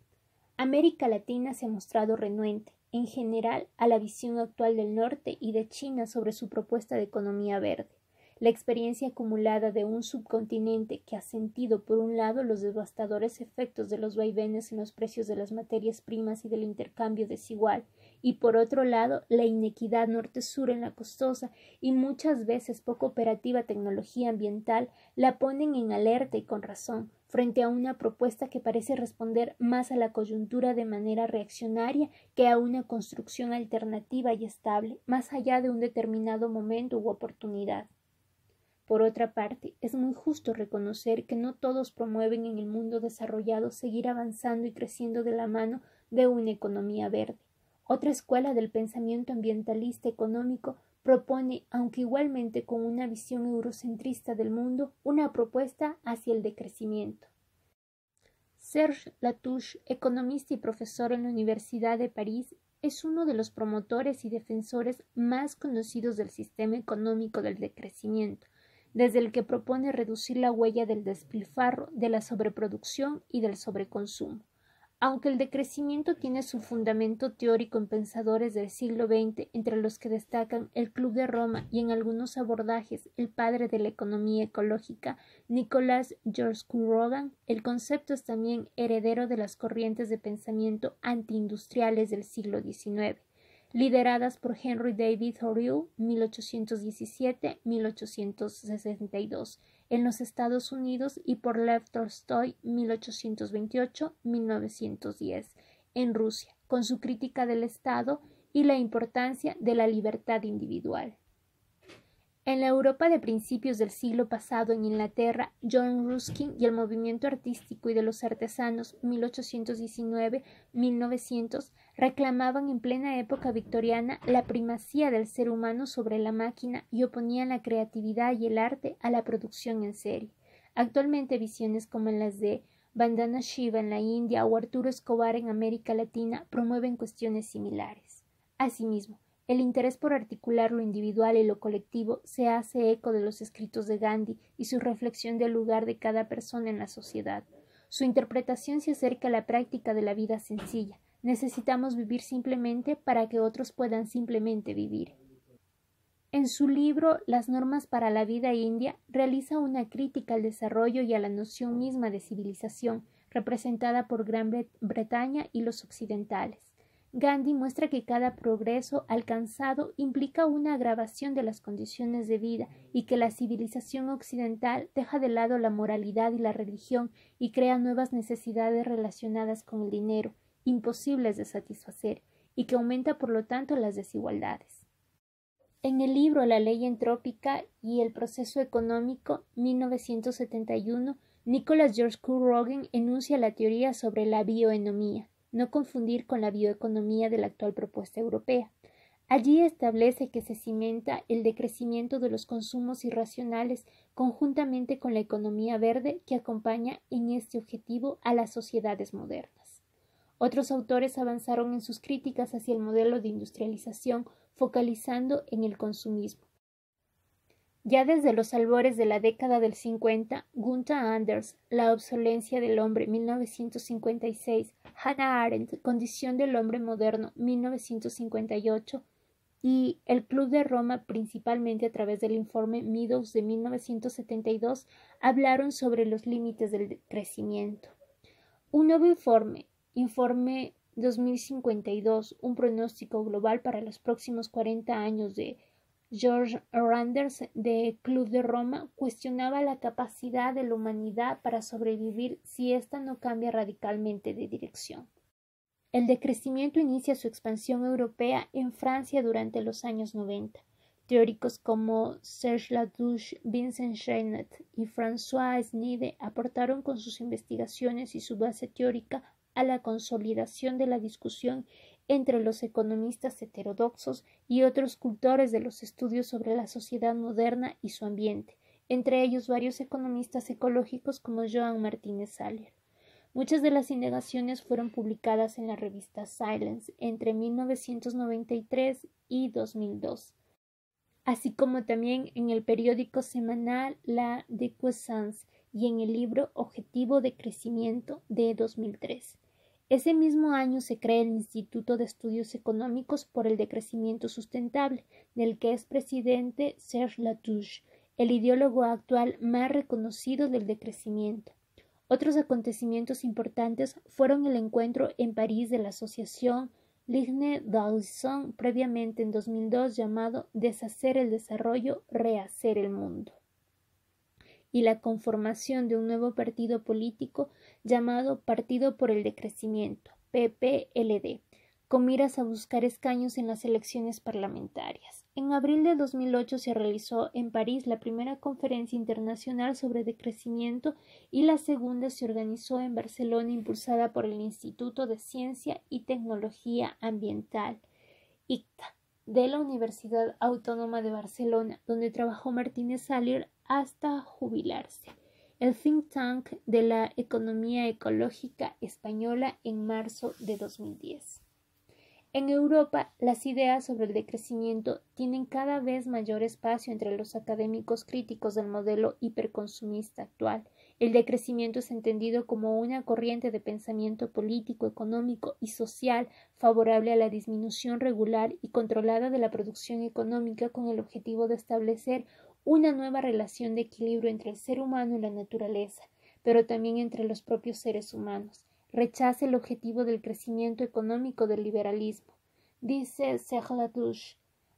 América Latina se ha mostrado renuente, en general a la visión actual del norte y de China sobre su propuesta de economía verde. La experiencia acumulada de un subcontinente que ha sentido por un lado los devastadores efectos de los vaivenes en los precios de las materias primas y del intercambio desigual, y por otro lado la inequidad norte-sur en la costosa y muchas veces poco operativa tecnología ambiental la ponen en alerta y con razón, frente a una propuesta que parece responder más a la coyuntura de manera reaccionaria que a una construcción alternativa y estable, más allá de un determinado momento u oportunidad. Por otra parte, es muy justo reconocer que no todos promueven en el mundo desarrollado seguir avanzando y creciendo de la mano de una economía verde. Otra escuela del pensamiento ambientalista económico propone, aunque igualmente con una visión eurocentrista del mundo, una propuesta hacia el decrecimiento. Serge Latouche, economista y profesor en la Universidad de París, es uno de los promotores y defensores más conocidos del sistema económico del decrecimiento, desde el que propone reducir la huella del despilfarro, de la sobreproducción y del sobreconsumo. Aunque el decrecimiento tiene su fundamento teórico en pensadores del siglo XX, entre los que destacan el Club de Roma y en algunos abordajes el padre de la economía ecológica, Nicolás George Rogan, el concepto es también heredero de las corrientes de pensamiento antiindustriales del siglo XIX, lideradas por Henry David Thoreau 1817-1862 en los Estados Unidos y por Lev Tolstoy 1828-1910 en Rusia, con su crítica del Estado y la importancia de la libertad individual. En la Europa de principios del siglo pasado en Inglaterra, John Ruskin y el movimiento artístico y de los artesanos 1819-1900 reclamaban en plena época victoriana la primacía del ser humano sobre la máquina y oponían la creatividad y el arte a la producción en serie. Actualmente visiones como las de Bandana Shiva en la India o Arturo Escobar en América Latina promueven cuestiones similares. Asimismo, el interés por articular lo individual y lo colectivo se hace eco de los escritos de Gandhi y su reflexión del lugar de cada persona en la sociedad. Su interpretación se acerca a la práctica de la vida sencilla. Necesitamos vivir simplemente para que otros puedan simplemente vivir. En su libro Las normas para la vida india realiza una crítica al desarrollo y a la noción misma de civilización, representada por Gran Bretaña y los occidentales. Gandhi muestra que cada progreso alcanzado implica una agravación de las condiciones de vida y que la civilización occidental deja de lado la moralidad y la religión y crea nuevas necesidades relacionadas con el dinero, imposibles de satisfacer, y que aumenta por lo tanto las desigualdades. En el libro La ley entrópica y el proceso económico 1971, Nicholas George K. Rogan enuncia la teoría sobre la bioeconomía no confundir con la bioeconomía de la actual propuesta europea. Allí establece que se cimenta el decrecimiento de los consumos irracionales conjuntamente con la economía verde que acompaña en este objetivo a las sociedades modernas. Otros autores avanzaron en sus críticas hacia el modelo de industrialización focalizando en el consumismo. Ya desde los albores de la década del 50, Gunther Anders, La obsolencia del hombre, 1956, Hannah Arendt, Condición del hombre moderno, 1958, y el Club de Roma, principalmente a través del informe Meadows de 1972, hablaron sobre los límites del crecimiento. Un nuevo informe, informe 2052, un pronóstico global para los próximos 40 años de George Randers de Club de Roma, cuestionaba la capacidad de la humanidad para sobrevivir si ésta no cambia radicalmente de dirección. El decrecimiento inicia su expansión europea en Francia durante los años 90. Teóricos como Serge Latouche, Vincent Schreinet y François Snide aportaron con sus investigaciones y su base teórica a la consolidación de la discusión entre los economistas heterodoxos y otros cultores de los estudios sobre la sociedad moderna y su ambiente, entre ellos varios economistas ecológicos como Joan Martínez Saller. Muchas de las indagaciones fueron publicadas en la revista Silence entre 1993 y 2002, así como también en el periódico semanal La Décroissance y en el libro Objetivo de Crecimiento de 2003. Ese mismo año se crea el Instituto de Estudios Económicos por el Decrecimiento Sustentable, del que es presidente Serge Latouche, el ideólogo actual más reconocido del decrecimiento. Otros acontecimientos importantes fueron el encuentro en París de la Asociación Ligne d'Horizon, previamente en 2002 llamado Deshacer el Desarrollo, Rehacer el Mundo, y la conformación de un nuevo partido político llamado Partido por el Decrecimiento, PPLD, con miras a buscar escaños en las elecciones parlamentarias. En abril de 2008 se realizó en París la primera conferencia internacional sobre decrecimiento y la segunda se organizó en Barcelona impulsada por el Instituto de Ciencia y Tecnología Ambiental ICTA de la Universidad Autónoma de Barcelona, donde trabajó Martínez Salir hasta jubilarse. El think tank de la economía ecológica española en marzo de 2010. En Europa, las ideas sobre el decrecimiento tienen cada vez mayor espacio entre los académicos críticos del modelo hiperconsumista actual. El decrecimiento es entendido como una corriente de pensamiento político, económico y social favorable a la disminución regular y controlada de la producción económica con el objetivo de establecer una nueva relación de equilibrio entre el ser humano y la naturaleza, pero también entre los propios seres humanos rechaza el objetivo del crecimiento económico del liberalismo. Dice Serge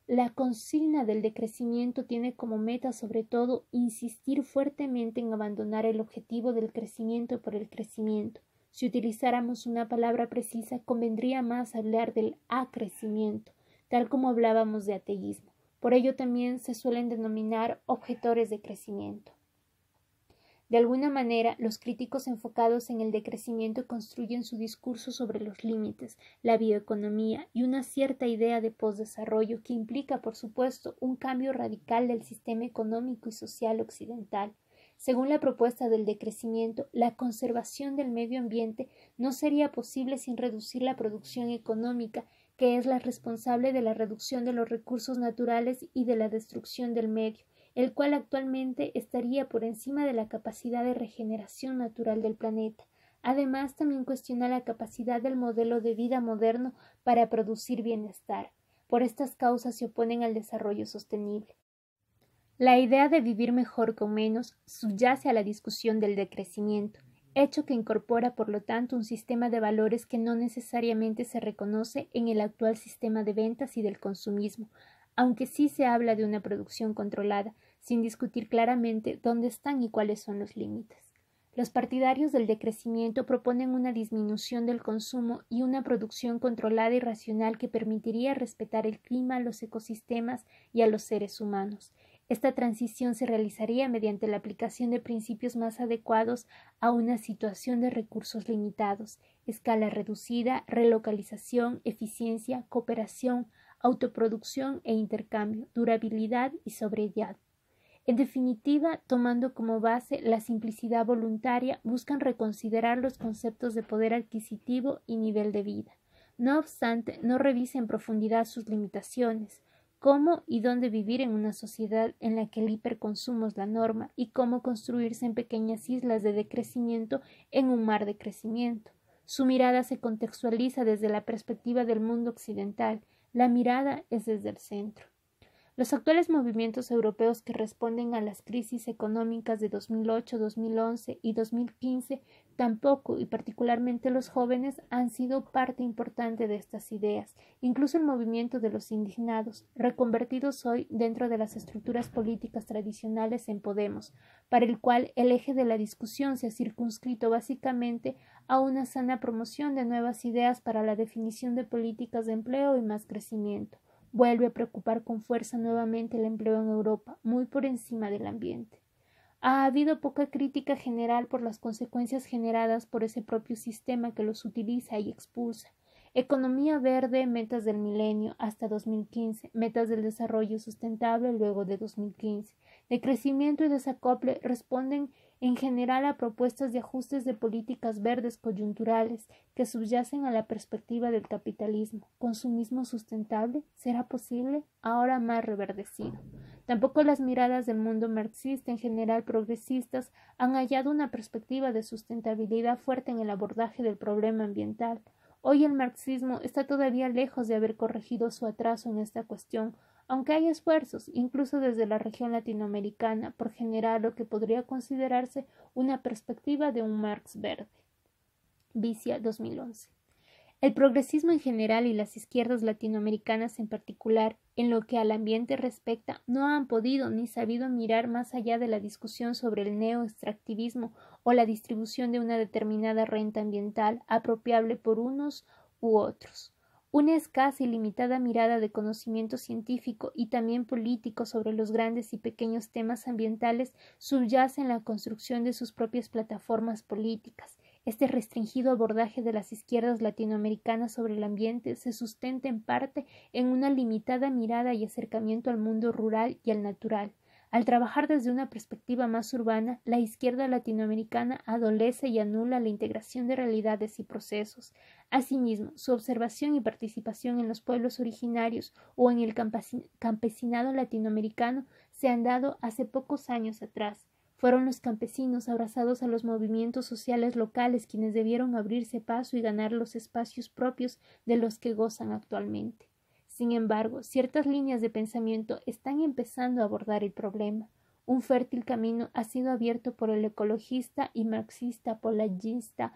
la consigna del decrecimiento tiene como meta sobre todo insistir fuertemente en abandonar el objetivo del crecimiento por el crecimiento. Si utilizáramos una palabra precisa, convendría más hablar del acrecimiento, tal como hablábamos de ateísmo. Por ello también se suelen denominar objetores de crecimiento. De alguna manera, los críticos enfocados en el decrecimiento construyen su discurso sobre los límites, la bioeconomía y una cierta idea de posdesarrollo que implica, por supuesto, un cambio radical del sistema económico y social occidental. Según la propuesta del decrecimiento, la conservación del medio ambiente no sería posible sin reducir la producción económica, que es la responsable de la reducción de los recursos naturales y de la destrucción del medio el cual actualmente estaría por encima de la capacidad de regeneración natural del planeta. Además, también cuestiona la capacidad del modelo de vida moderno para producir bienestar. Por estas causas se oponen al desarrollo sostenible. La idea de vivir mejor con menos subyace a la discusión del decrecimiento, hecho que incorpora por lo tanto un sistema de valores que no necesariamente se reconoce en el actual sistema de ventas y del consumismo, aunque sí se habla de una producción controlada, sin discutir claramente dónde están y cuáles son los límites. Los partidarios del decrecimiento proponen una disminución del consumo y una producción controlada y racional que permitiría respetar el clima, los ecosistemas y a los seres humanos. Esta transición se realizaría mediante la aplicación de principios más adecuados a una situación de recursos limitados, escala reducida, relocalización, eficiencia, cooperación, autoproducción e intercambio, durabilidad y sobriedad. En definitiva, tomando como base la simplicidad voluntaria, buscan reconsiderar los conceptos de poder adquisitivo y nivel de vida. No obstante, no revisa en profundidad sus limitaciones, cómo y dónde vivir en una sociedad en la que el hiperconsumo es la norma y cómo construirse en pequeñas islas de decrecimiento en un mar de crecimiento. Su mirada se contextualiza desde la perspectiva del mundo occidental, La mirada es desde el centro. Los actuales movimientos europeos que responden a las crisis económicas de 2008, 2011 y 2015 tampoco, y particularmente los jóvenes, han sido parte importante de estas ideas. Incluso el movimiento de los indignados, reconvertidos hoy dentro de las estructuras políticas tradicionales en Podemos, para el cual el eje de la discusión se ha circunscrito básicamente a una sana promoción de nuevas ideas para la definición de políticas de empleo y más crecimiento vuelve a preocupar con fuerza nuevamente el empleo en Europa, muy por encima del ambiente. Ha habido poca crítica general por las consecuencias generadas por ese propio sistema que los utiliza y expulsa. Economía verde, metas del milenio hasta 2015, metas del desarrollo sustentable luego de 2015. De crecimiento y desacople responden en general a propuestas de ajustes de políticas verdes coyunturales que subyacen a la perspectiva del capitalismo. ¿Consumismo sustentable? ¿Será posible? Ahora más reverdecido. Tampoco las miradas del mundo marxista, en general progresistas, han hallado una perspectiva de sustentabilidad fuerte en el abordaje del problema ambiental. Hoy el marxismo está todavía lejos de haber corregido su atraso en esta cuestión, aunque hay esfuerzos, incluso desde la región latinoamericana, por generar lo que podría considerarse una perspectiva de un Marx verde. Vicia 2011. El progresismo en general y las izquierdas latinoamericanas en particular, en lo que al ambiente respecta, no han podido ni sabido mirar más allá de la discusión sobre el neo-extractivismo o la distribución de una determinada renta ambiental apropiable por unos u otros. Una escasa y limitada mirada de conocimiento científico y también político sobre los grandes y pequeños temas ambientales subyace en la construcción de sus propias plataformas políticas. Este restringido abordaje de las izquierdas latinoamericanas sobre el ambiente se sustenta en parte en una limitada mirada y acercamiento al mundo rural y al natural, al trabajar desde una perspectiva más urbana, la izquierda latinoamericana adolece y anula la integración de realidades y procesos. Asimismo, su observación y participación en los pueblos originarios o en el campesinado latinoamericano se han dado hace pocos años atrás. Fueron los campesinos abrazados a los movimientos sociales locales quienes debieron abrirse paso y ganar los espacios propios de los que gozan actualmente. Sin embargo, ciertas líneas de pensamiento están empezando a abordar el problema. Un fértil camino ha sido abierto por el ecologista y marxista polagista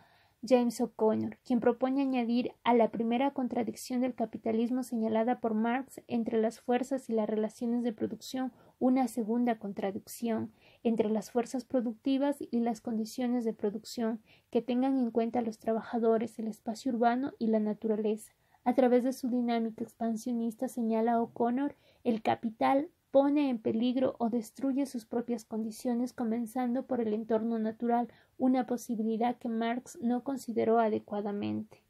James O'Connor, quien propone añadir a la primera contradicción del capitalismo señalada por Marx entre las fuerzas y las relaciones de producción una segunda contradicción entre las fuerzas productivas y las condiciones de producción que tengan en cuenta a los trabajadores, el espacio urbano y la naturaleza. A través de su dinámica expansionista, señala O'Connor, el capital pone en peligro o destruye sus propias condiciones, comenzando por el entorno natural, una posibilidad que Marx no consideró adecuadamente.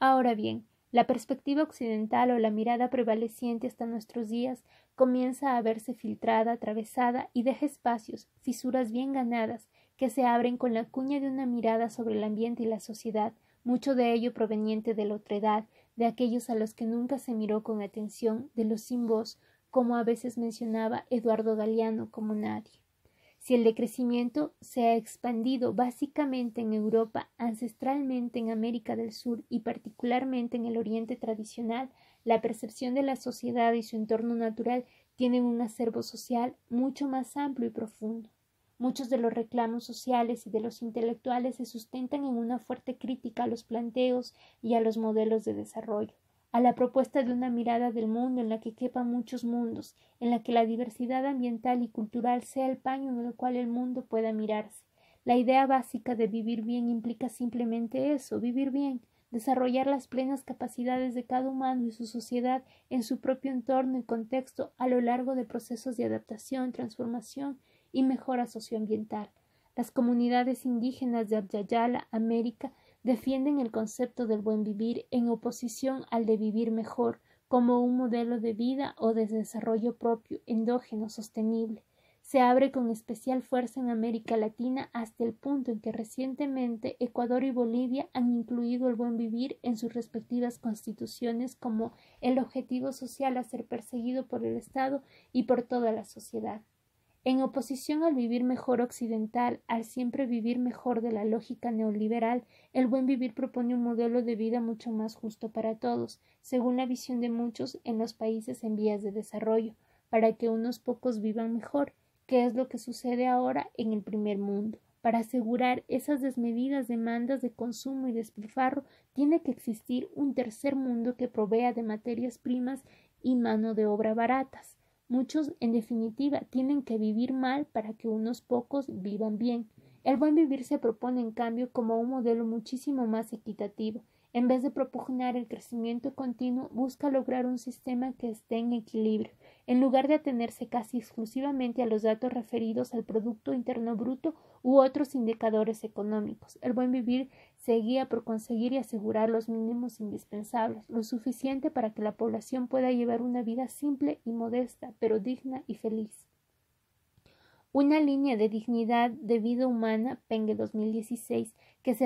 Ahora bien, la perspectiva occidental o la mirada prevaleciente hasta nuestros días comienza a verse filtrada, atravesada y deja espacios, fisuras bien ganadas, que se abren con la cuña de una mirada sobre el ambiente y la sociedad, mucho de ello proveniente de la otredad, de aquellos a los que nunca se miró con atención, de los sin voz, como a veces mencionaba Eduardo Galeano como nadie. Si el decrecimiento se ha expandido básicamente en Europa, ancestralmente en América del Sur y particularmente en el Oriente tradicional, la percepción de la sociedad y su entorno natural tienen un acervo social mucho más amplio y profundo. Muchos de los reclamos sociales y de los intelectuales se sustentan en una fuerte crítica a los planteos y a los modelos de desarrollo, a la propuesta de una mirada del mundo en la que quepan muchos mundos, en la que la diversidad ambiental y cultural sea el paño en el cual el mundo pueda mirarse. La idea básica de vivir bien implica simplemente eso, vivir bien, desarrollar las plenas capacidades de cada humano y su sociedad en su propio entorno y contexto a lo largo de procesos de adaptación, transformación y mejora socioambiental. Las comunidades indígenas de Abyayala, América, defienden el concepto del buen vivir en oposición al de vivir mejor, como un modelo de vida o de desarrollo propio, endógeno, sostenible. Se abre con especial fuerza en América Latina hasta el punto en que recientemente Ecuador y Bolivia han incluido el buen vivir en sus respectivas constituciones como el objetivo social a ser perseguido por el Estado y por toda la sociedad. En oposición al vivir mejor occidental, al siempre vivir mejor de la lógica neoliberal, el buen vivir propone un modelo de vida mucho más justo para todos, según la visión de muchos en los países en vías de desarrollo, para que unos pocos vivan mejor, que es lo que sucede ahora en el primer mundo. Para asegurar esas desmedidas demandas de consumo y despilfarro, tiene que existir un tercer mundo que provea de materias primas y mano de obra baratas. Muchos, en definitiva, tienen que vivir mal para que unos pocos vivan bien. El buen vivir se propone, en cambio, como un modelo muchísimo más equitativo. En vez de propugnar el crecimiento continuo, busca lograr un sistema que esté en equilibrio, en lugar de atenerse casi exclusivamente a los datos referidos al Producto Interno Bruto u otros indicadores económicos. El buen vivir se guía por conseguir y asegurar los mínimos indispensables, lo suficiente para que la población pueda llevar una vida simple y modesta, pero digna y feliz. Una línea de dignidad de vida humana, Pengue 2016, que,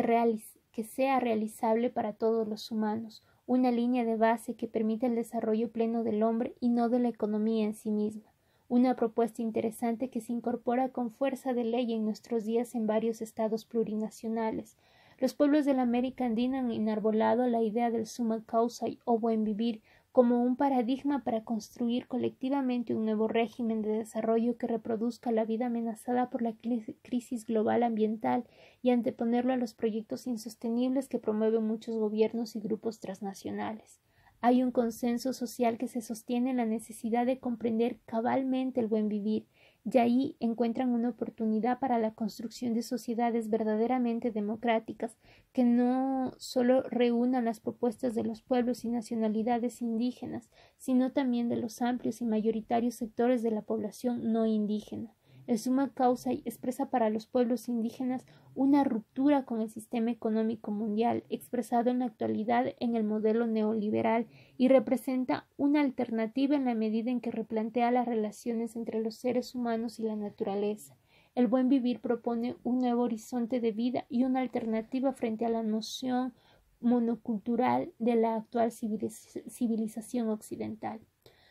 que sea realizable para todos los humanos, una línea de base que permita el desarrollo pleno del hombre y no de la economía en sí misma una propuesta interesante que se incorpora con fuerza de ley en nuestros días en varios estados plurinacionales. Los pueblos de la América Andina han enarbolado la idea del summa causa o buen vivir como un paradigma para construir colectivamente un nuevo régimen de desarrollo que reproduzca la vida amenazada por la crisis global ambiental y anteponerlo a los proyectos insostenibles que promueven muchos gobiernos y grupos transnacionales. Hay un consenso social que se sostiene en la necesidad de comprender cabalmente el buen vivir, y ahí encuentran una oportunidad para la construcción de sociedades verdaderamente democráticas, que no solo reúnan las propuestas de los pueblos y nacionalidades indígenas, sino también de los amplios y mayoritarios sectores de la población no indígena. El suma causa expresa para los pueblos indígenas una ruptura con el sistema económico mundial expresado en la actualidad en el modelo neoliberal y representa una alternativa en la medida en que replantea las relaciones entre los seres humanos y la naturaleza. El buen vivir propone un nuevo horizonte de vida y una alternativa frente a la noción monocultural de la actual civilización occidental.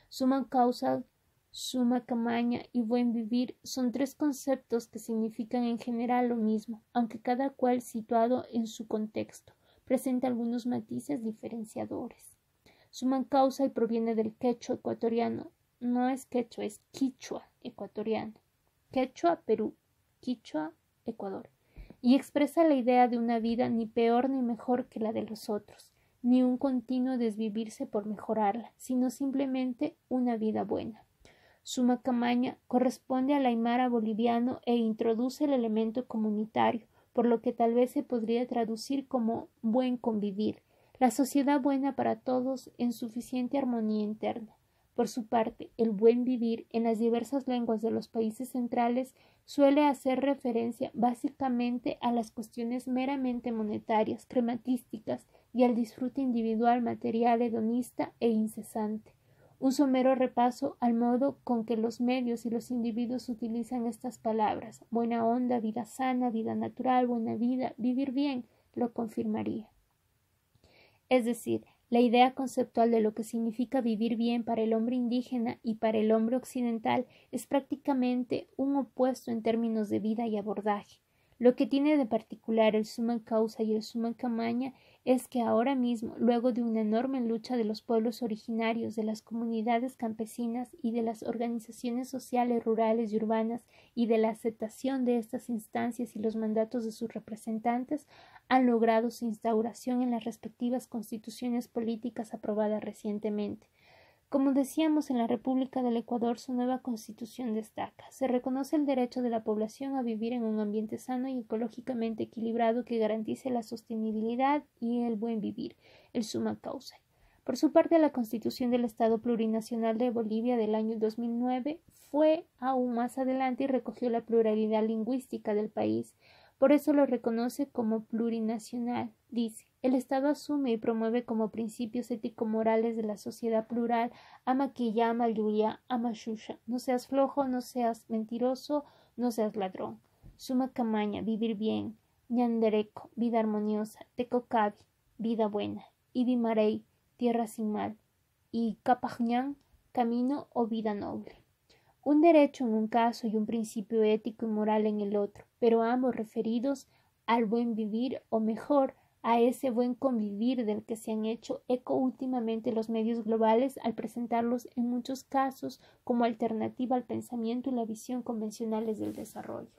Suma causa Suma camaña y buen vivir son tres conceptos que significan en general lo mismo, aunque cada cual situado en su contexto presenta algunos matices diferenciadores. Suma causa y proviene del quechua ecuatoriano. No es quechua, es quichua ecuatoriano. Quechua, Perú. Quichua, Ecuador. Y expresa la idea de una vida ni peor ni mejor que la de los otros, ni un continuo desvivirse por mejorarla, sino simplemente una vida buena. Su macamaña corresponde al aymara boliviano e introduce el elemento comunitario, por lo que tal vez se podría traducir como buen convivir, la sociedad buena para todos en suficiente armonía interna. Por su parte, el buen vivir en las diversas lenguas de los países centrales suele hacer referencia básicamente a las cuestiones meramente monetarias, crematísticas y al disfrute individual material hedonista e incesante un somero repaso al modo con que los medios y los individuos utilizan estas palabras buena onda, vida sana, vida natural, buena vida, vivir bien, lo confirmaría. Es decir, la idea conceptual de lo que significa vivir bien para el hombre indígena y para el hombre occidental es prácticamente un opuesto en términos de vida y abordaje. Lo que tiene de particular el suma causa y el suma camaña es que ahora mismo, luego de una enorme lucha de los pueblos originarios, de las comunidades campesinas y de las organizaciones sociales rurales y urbanas y de la aceptación de estas instancias y los mandatos de sus representantes, han logrado su instauración en las respectivas constituciones políticas aprobadas recientemente. Como decíamos, en la República del Ecuador su nueva constitución destaca. Se reconoce el derecho de la población a vivir en un ambiente sano y ecológicamente equilibrado que garantice la sostenibilidad y el buen vivir, el suma causa. Por su parte, la Constitución del Estado Plurinacional de Bolivia del año 2009 fue aún más adelante y recogió la pluralidad lingüística del país, por eso lo reconoce como plurinacional. Dice, el Estado asume y promueve como principios ético-morales de la sociedad plural ama que llama ama Shusha. No seas flojo, no seas mentiroso, no seas ladrón. Suma camaña, vivir bien. Ñandereco, vida armoniosa. Tecocabi, vida buena. Ibimarei, tierra sin mal. Y Capajñán, camino o vida noble. un derecho en un caso y un principio ético y moral en el otro, pero ambos referidos al buen vivir o mejor a ese buen convivir del que se han hecho eco últimamente los medios globales al presentarlos en muchos casos como alternativa al pensamiento y la visión convencionales del desarrollo.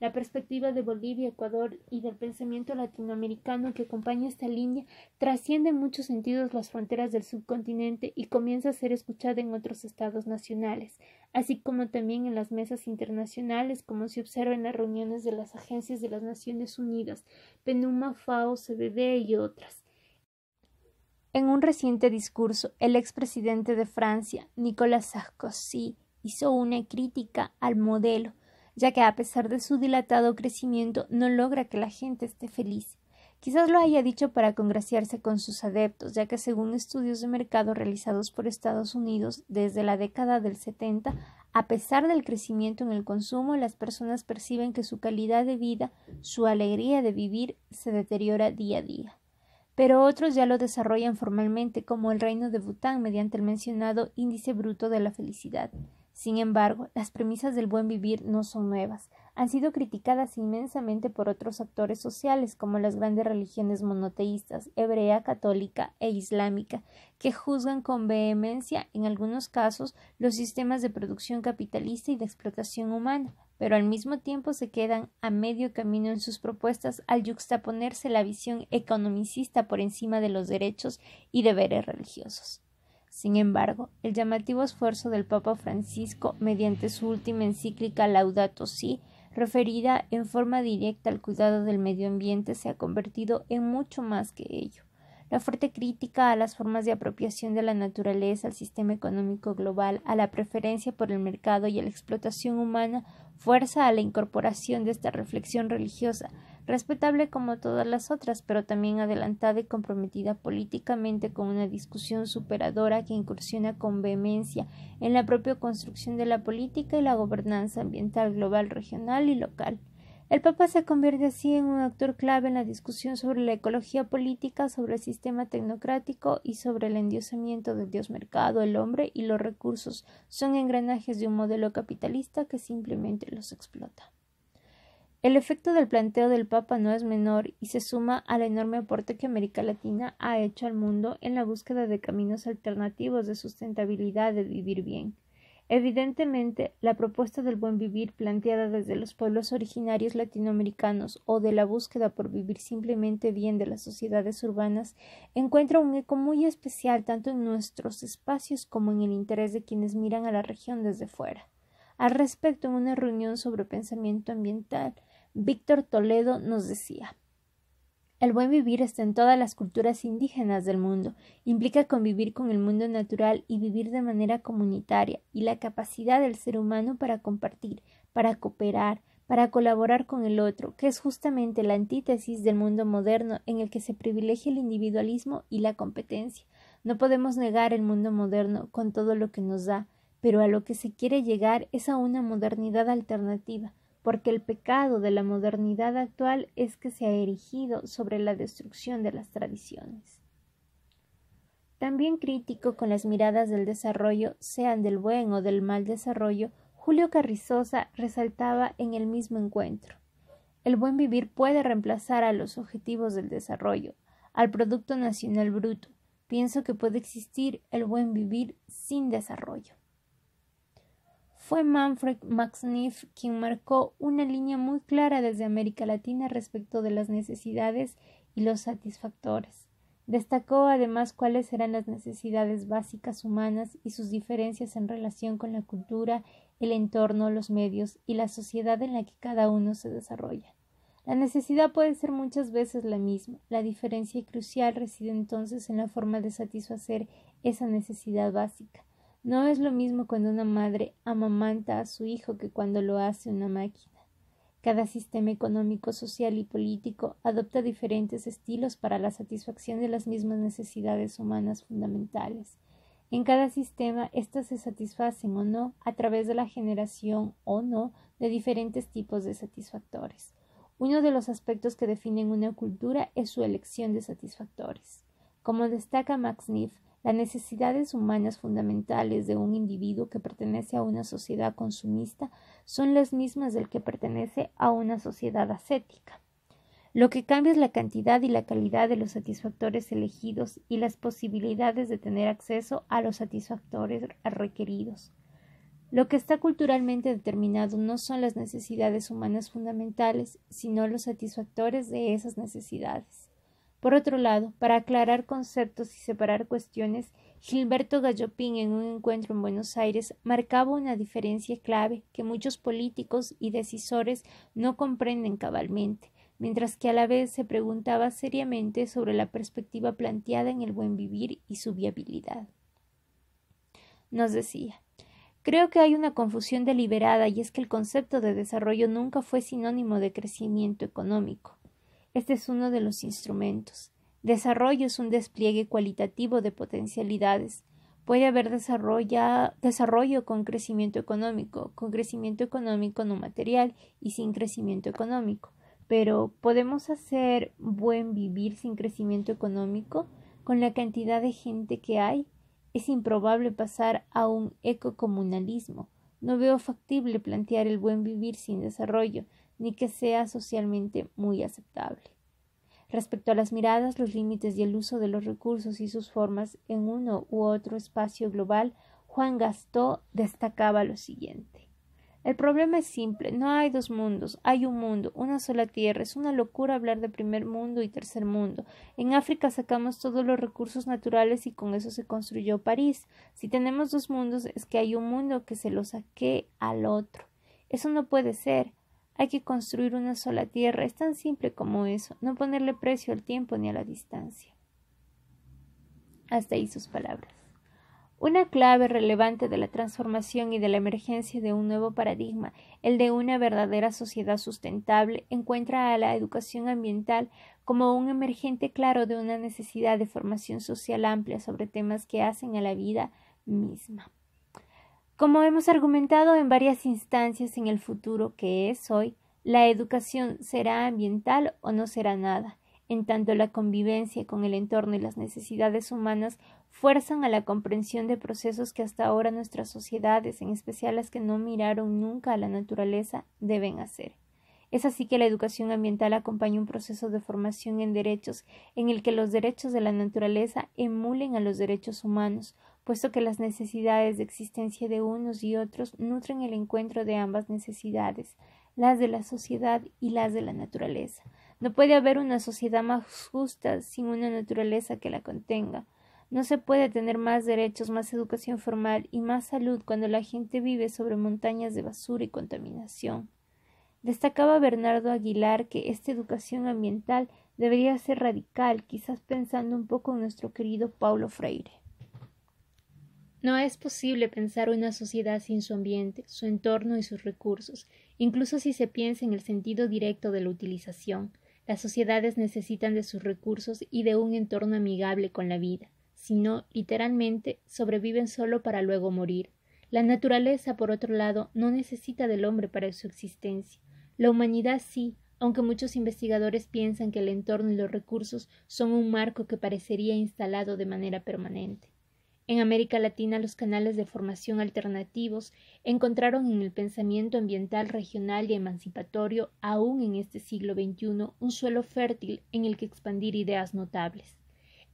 La perspectiva de Bolivia, Ecuador y del pensamiento latinoamericano que acompaña esta línea trasciende en muchos sentidos las fronteras del subcontinente y comienza a ser escuchada en otros estados nacionales, así como también en las mesas internacionales, como se observa en las reuniones de las agencias de las Naciones Unidas, PNUMA, FAO, CBD y otras. En un reciente discurso, el expresidente de Francia, Nicolas Sarkozy, hizo una crítica al modelo ya que a pesar de su dilatado crecimiento no logra que la gente esté feliz. Quizás lo haya dicho para congraciarse con sus adeptos, ya que según estudios de mercado realizados por Estados Unidos desde la década del 70, a pesar del crecimiento en el consumo, las personas perciben que su calidad de vida, su alegría de vivir, se deteriora día a día. Pero otros ya lo desarrollan formalmente, como el reino de Bután, mediante el mencionado índice bruto de la felicidad. Sin embargo, las premisas del buen vivir no son nuevas. Han sido criticadas inmensamente por otros actores sociales, como las grandes religiones monoteístas, hebrea, católica e islámica, que juzgan con vehemencia, en algunos casos, los sistemas de producción capitalista y de explotación humana, pero al mismo tiempo se quedan a medio camino en sus propuestas al yuxtaponerse la visión economicista por encima de los derechos y deberes religiosos. Sin embargo, el llamativo esfuerzo del Papa Francisco mediante su última encíclica Laudato Si, referida en forma directa al cuidado del medio ambiente, se ha convertido en mucho más que ello. La fuerte crítica a las formas de apropiación de la naturaleza, al sistema económico global, a la preferencia por el mercado y a la explotación humana fuerza a la incorporación de esta reflexión religiosa respetable como todas las otras, pero también adelantada y comprometida políticamente con una discusión superadora que incursiona con vehemencia en la propia construcción de la política y la gobernanza ambiental global, regional y local. El Papa se convierte así en un actor clave en la discusión sobre la ecología política, sobre el sistema tecnocrático y sobre el endiosamiento del dios mercado, el hombre y los recursos son engranajes de un modelo capitalista que simplemente los explota. El efecto del planteo del Papa no es menor y se suma al enorme aporte que América Latina ha hecho al mundo en la búsqueda de caminos alternativos de sustentabilidad de vivir bien. Evidentemente, la propuesta del buen vivir planteada desde los pueblos originarios latinoamericanos o de la búsqueda por vivir simplemente bien de las sociedades urbanas encuentra un eco muy especial tanto en nuestros espacios como en el interés de quienes miran a la región desde fuera. Al respecto, en una reunión sobre pensamiento ambiental, Víctor Toledo nos decía el buen vivir está en todas las culturas indígenas del mundo, implica convivir con el mundo natural y vivir de manera comunitaria, y la capacidad del ser humano para compartir, para cooperar, para colaborar con el otro, que es justamente la antítesis del mundo moderno en el que se privilegia el individualismo y la competencia. No podemos negar el mundo moderno con todo lo que nos da, pero a lo que se quiere llegar es a una modernidad alternativa, porque el pecado de la modernidad actual es que se ha erigido sobre la destrucción de las tradiciones. También crítico con las miradas del desarrollo, sean del buen o del mal desarrollo, Julio Carrizosa resaltaba en el mismo encuentro. El buen vivir puede reemplazar a los objetivos del desarrollo, al Producto Nacional Bruto. Pienso que puede existir el buen vivir sin desarrollo. Fue Manfred Maxniff quien marcó una línea muy clara desde América Latina respecto de las necesidades y los satisfactores. Destacó además cuáles eran las necesidades básicas humanas y sus diferencias en relación con la cultura, el entorno, los medios y la sociedad en la que cada uno se desarrolla. La necesidad puede ser muchas veces la misma. La diferencia crucial reside entonces en la forma de satisfacer esa necesidad básica. No es lo mismo cuando una madre amamanta a su hijo que cuando lo hace una máquina. Cada sistema económico, social y político adopta diferentes estilos para la satisfacción de las mismas necesidades humanas fundamentales. En cada sistema éstas se satisfacen o no a través de la generación o no de diferentes tipos de satisfactores. Uno de los aspectos que definen una cultura es su elección de satisfactores. Como destaca Max las necesidades humanas fundamentales de un individuo que pertenece a una sociedad consumista son las mismas del que pertenece a una sociedad ascética. Lo que cambia es la cantidad y la calidad de los satisfactores elegidos y las posibilidades de tener acceso a los satisfactores requeridos. Lo que está culturalmente determinado no son las necesidades humanas fundamentales, sino los satisfactores de esas necesidades. Por otro lado, para aclarar conceptos y separar cuestiones, Gilberto Gallopín en un encuentro en Buenos Aires marcaba una diferencia clave que muchos políticos y decisores no comprenden cabalmente, mientras que a la vez se preguntaba seriamente sobre la perspectiva planteada en el buen vivir y su viabilidad. Nos decía Creo que hay una confusión deliberada y es que el concepto de desarrollo nunca fue sinónimo de crecimiento económico. Este es uno de los instrumentos. Desarrollo es un despliegue cualitativo de potencialidades. Puede haber desarrollo con crecimiento económico, con crecimiento económico no material y sin crecimiento económico. Pero ¿podemos hacer buen vivir sin crecimiento económico con la cantidad de gente que hay? Es improbable pasar a un ecocomunalismo. No veo factible plantear el buen vivir sin desarrollo, ni que sea socialmente muy aceptable. Respecto a las miradas, los límites y el uso de los recursos y sus formas en uno u otro espacio global, Juan Gastó destacaba lo siguiente. El problema es simple, no hay dos mundos, hay un mundo, una sola tierra. Es una locura hablar de primer mundo y tercer mundo. En África sacamos todos los recursos naturales y con eso se construyó París. Si tenemos dos mundos es que hay un mundo que se lo saque al otro. Eso no puede ser. Hay que construir una sola tierra. Es tan simple como eso, no ponerle precio al tiempo ni a la distancia. Hasta ahí sus palabras. Una clave relevante de la transformación y de la emergencia de un nuevo paradigma, el de una verdadera sociedad sustentable, encuentra a la educación ambiental como un emergente claro de una necesidad de formación social amplia sobre temas que hacen a la vida misma. Como hemos argumentado en varias instancias en el futuro que es hoy, la educación será ambiental o no será nada en tanto la convivencia con el entorno y las necesidades humanas fuerzan a la comprensión de procesos que hasta ahora nuestras sociedades, en especial las que no miraron nunca a la naturaleza, deben hacer. Es así que la educación ambiental acompaña un proceso de formación en derechos en el que los derechos de la naturaleza emulen a los derechos humanos, puesto que las necesidades de existencia de unos y otros nutren el encuentro de ambas necesidades, las de la sociedad y las de la naturaleza. No puede haber una sociedad más justa sin una naturaleza que la contenga. No se puede tener más derechos, más educación formal y más salud cuando la gente vive sobre montañas de basura y contaminación. Destacaba Bernardo Aguilar que esta educación ambiental debería ser radical, quizás pensando un poco en nuestro querido Paulo Freire. No es posible pensar una sociedad sin su ambiente, su entorno y sus recursos, incluso si se piensa en el sentido directo de la utilización. Las sociedades necesitan de sus recursos y de un entorno amigable con la vida, si no, literalmente, sobreviven solo para luego morir. La naturaleza, por otro lado, no necesita del hombre para su existencia. La humanidad sí, aunque muchos investigadores piensan que el entorno y los recursos son un marco que parecería instalado de manera permanente. En América Latina los canales de formación alternativos encontraron en el pensamiento ambiental regional y emancipatorio, aún en este siglo XXI, un suelo fértil en el que expandir ideas notables.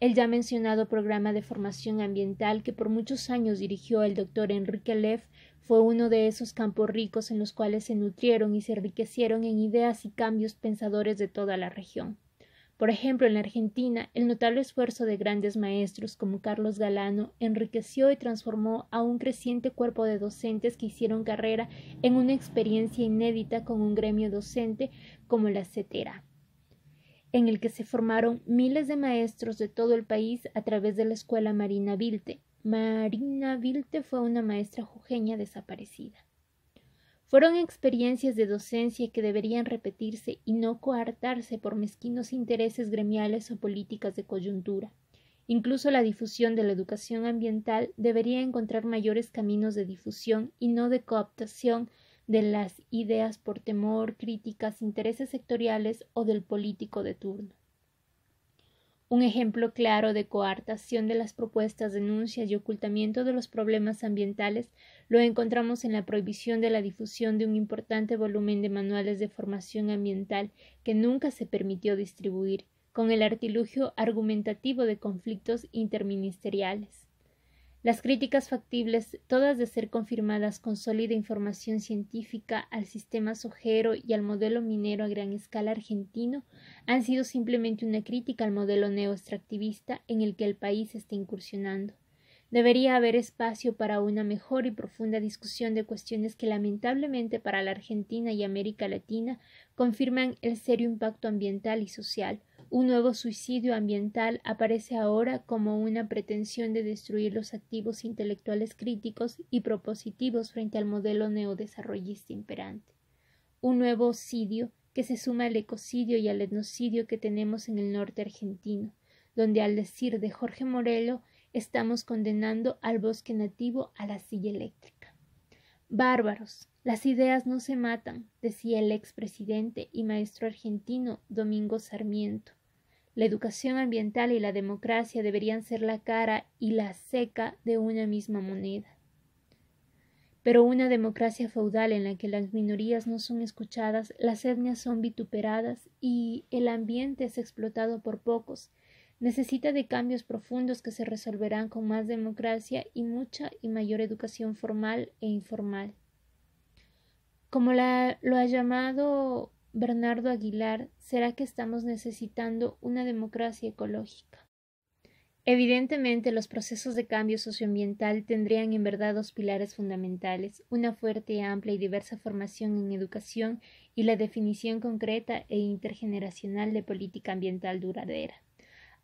El ya mencionado programa de formación ambiental que por muchos años dirigió el doctor Enrique Leff fue uno de esos campos ricos en los cuales se nutrieron y se enriquecieron en ideas y cambios pensadores de toda la región. Por ejemplo, en la Argentina, el notable esfuerzo de grandes maestros como Carlos Galano enriqueció y transformó a un creciente cuerpo de docentes que hicieron carrera en una experiencia inédita con un gremio docente como la CETERA, en el que se formaron miles de maestros de todo el país a través de la escuela Marina Vilte. Marina Vilte fue una maestra jujeña desaparecida. Fueron experiencias de docencia que deberían repetirse y no coartarse por mezquinos intereses gremiales o políticas de coyuntura. Incluso la difusión de la educación ambiental debería encontrar mayores caminos de difusión y no de cooptación de las ideas por temor, críticas, intereses sectoriales o del político de turno. Un ejemplo claro de coartación de las propuestas, denuncias y ocultamiento de los problemas ambientales lo encontramos en la prohibición de la difusión de un importante volumen de manuales de formación ambiental que nunca se permitió distribuir, con el artilugio argumentativo de conflictos interministeriales. Las críticas factibles, todas de ser confirmadas con sólida información científica al sistema sojero y al modelo minero a gran escala argentino, han sido simplemente una crítica al modelo neoextractivista en el que el país está incursionando. Debería haber espacio para una mejor y profunda discusión de cuestiones que lamentablemente para la Argentina y América Latina confirman el serio impacto ambiental y social, un nuevo suicidio ambiental aparece ahora como una pretensión de destruir los activos intelectuales críticos y propositivos frente al modelo neodesarrollista imperante. Un nuevo ocidio que se suma al ecocidio y al etnocidio que tenemos en el norte argentino, donde al decir de Jorge Morello estamos condenando al bosque nativo a la silla eléctrica. Bárbaros, las ideas no se matan, decía el expresidente y maestro argentino Domingo Sarmiento. La educación ambiental y la democracia deberían ser la cara y la seca de una misma moneda. Pero una democracia feudal en la que las minorías no son escuchadas, las etnias son vituperadas y el ambiente es explotado por pocos, necesita de cambios profundos que se resolverán con más democracia y mucha y mayor educación formal e informal. Como la, lo ha llamado Bernardo Aguilar, ¿será que estamos necesitando una democracia ecológica? Evidentemente, los procesos de cambio socioambiental tendrían en verdad dos pilares fundamentales, una fuerte, amplia y diversa formación en educación y la definición concreta e intergeneracional de política ambiental duradera.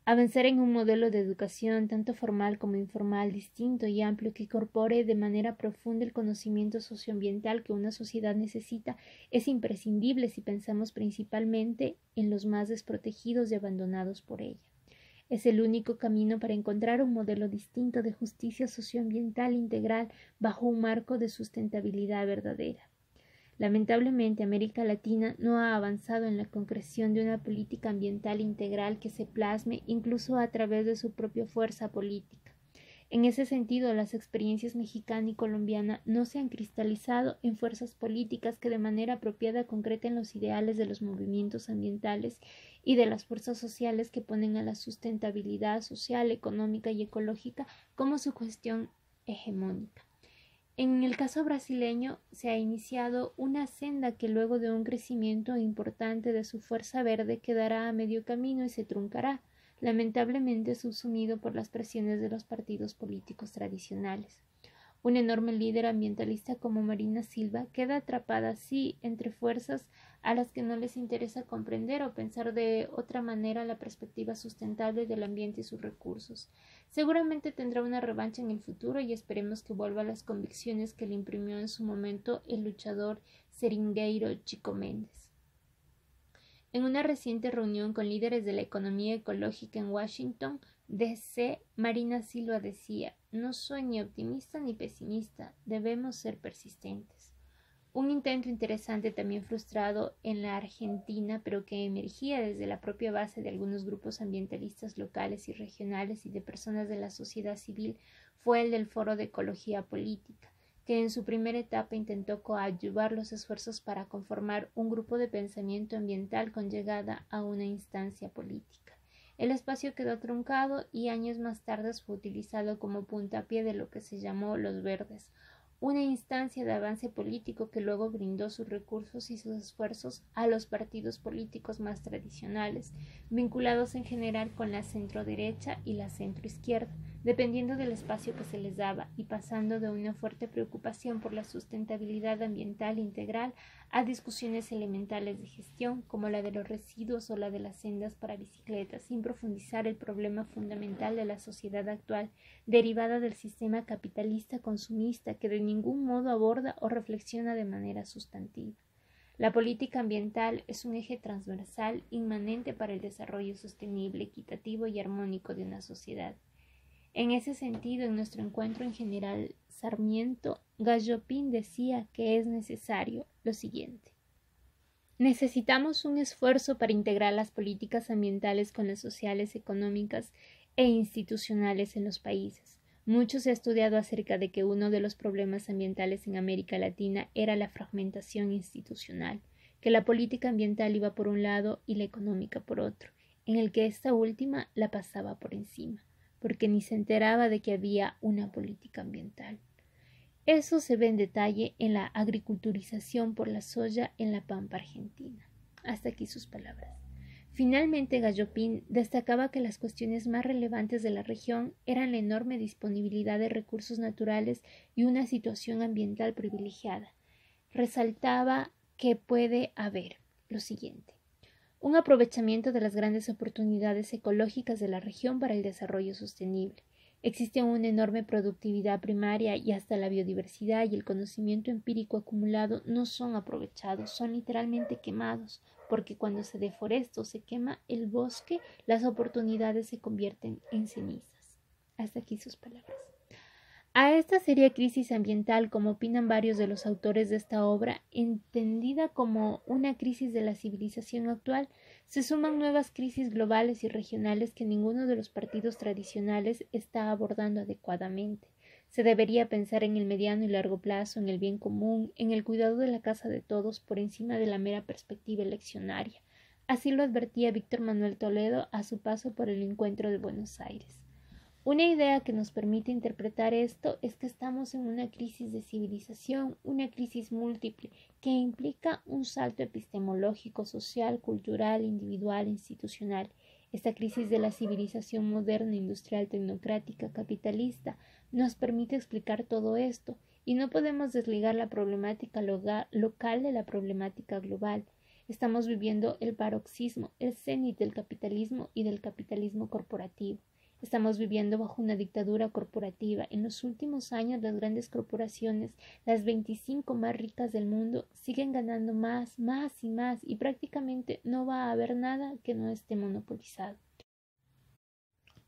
Avanzar en un modelo de educación tanto formal como informal, distinto y amplio que incorpore de manera profunda el conocimiento socioambiental que una sociedad necesita es imprescindible si pensamos principalmente en los más desprotegidos y abandonados por ella. Es el único camino para encontrar un modelo distinto de justicia socioambiental integral bajo un marco de sustentabilidad verdadera. Lamentablemente, América Latina no ha avanzado en la concreción de una política ambiental integral que se plasme incluso a través de su propia fuerza política. En ese sentido, las experiencias mexicana y colombiana no se han cristalizado en fuerzas políticas que de manera apropiada concreten los ideales de los movimientos ambientales y de las fuerzas sociales que ponen a la sustentabilidad social, económica y ecológica como su cuestión hegemónica. En el caso brasileño se ha iniciado una senda que luego de un crecimiento importante de su fuerza verde quedará a medio camino y se truncará, lamentablemente subsumido por las presiones de los partidos políticos tradicionales. Un enorme líder ambientalista como Marina Silva queda atrapada así entre fuerzas a las que no les interesa comprender o pensar de otra manera la perspectiva sustentable del ambiente y sus recursos. Seguramente tendrá una revancha en el futuro y esperemos que vuelva a las convicciones que le imprimió en su momento el luchador seringueiro Chico Méndez. En una reciente reunión con líderes de la economía ecológica en Washington, D.C., Marina Silva decía No soy ni optimista ni pesimista, debemos ser persistentes. Un intento interesante también frustrado en la Argentina, pero que emergía desde la propia base de algunos grupos ambientalistas locales y regionales y de personas de la sociedad civil, fue el del Foro de Ecología Política, que en su primera etapa intentó coadyuvar los esfuerzos para conformar un grupo de pensamiento ambiental con llegada a una instancia política. El espacio quedó truncado y años más tarde fue utilizado como puntapié de lo que se llamó Los Verdes, una instancia de avance político que luego brindó sus recursos y sus esfuerzos a los partidos políticos más tradicionales, vinculados en general con la centroderecha y la centroizquierda, dependiendo del espacio que se les daba y pasando de una fuerte preocupación por la sustentabilidad ambiental integral a discusiones elementales de gestión como la de los residuos o la de las sendas para bicicletas, sin profundizar el problema fundamental de la sociedad actual, derivada del sistema capitalista consumista que de ningún modo aborda o reflexiona de manera sustantiva. La política ambiental es un eje transversal inmanente para el desarrollo sostenible, equitativo y armónico de una sociedad. En ese sentido, en nuestro encuentro en general Sarmiento, Gallopín decía que es necesario lo siguiente. Necesitamos un esfuerzo para integrar las políticas ambientales con las sociales, económicas e institucionales en los países. Mucho se ha estudiado acerca de que uno de los problemas ambientales en América Latina era la fragmentación institucional, que la política ambiental iba por un lado y la económica por otro, en el que esta última la pasaba por encima, porque ni se enteraba de que había una política ambiental. Eso se ve en detalle en la agriculturización por la soya en la pampa argentina. Hasta aquí sus palabras. Finalmente, Gallopín destacaba que las cuestiones más relevantes de la región eran la enorme disponibilidad de recursos naturales y una situación ambiental privilegiada. Resaltaba que puede haber lo siguiente un aprovechamiento de las grandes oportunidades ecológicas de la región para el desarrollo sostenible. Existe una enorme productividad primaria y hasta la biodiversidad y el conocimiento empírico acumulado no son aprovechados, son literalmente quemados, porque cuando se deforesta o se quema el bosque, las oportunidades se convierten en cenizas. Hasta aquí sus palabras. A esta seria crisis ambiental, como opinan varios de los autores de esta obra, entendida como una crisis de la civilización actual, se suman nuevas crisis globales y regionales que ninguno de los partidos tradicionales está abordando adecuadamente. Se debería pensar en el mediano y largo plazo, en el bien común, en el cuidado de la casa de todos por encima de la mera perspectiva eleccionaria. Así lo advertía Víctor Manuel Toledo a su paso por el encuentro de Buenos Aires. Una idea que nos permite interpretar esto es que estamos en una crisis de civilización, una crisis múltiple, que implica un salto epistemológico, social, cultural, individual, institucional. Esta crisis de la civilización moderna, industrial, tecnocrática, capitalista, nos permite explicar todo esto, y no podemos desligar la problemática local de la problemática global. Estamos viviendo el paroxismo, el cenit del capitalismo y del capitalismo corporativo. Estamos viviendo bajo una dictadura corporativa. En los últimos años las grandes corporaciones, las 25 más ricas del mundo, siguen ganando más, más y más y prácticamente no va a haber nada que no esté monopolizado.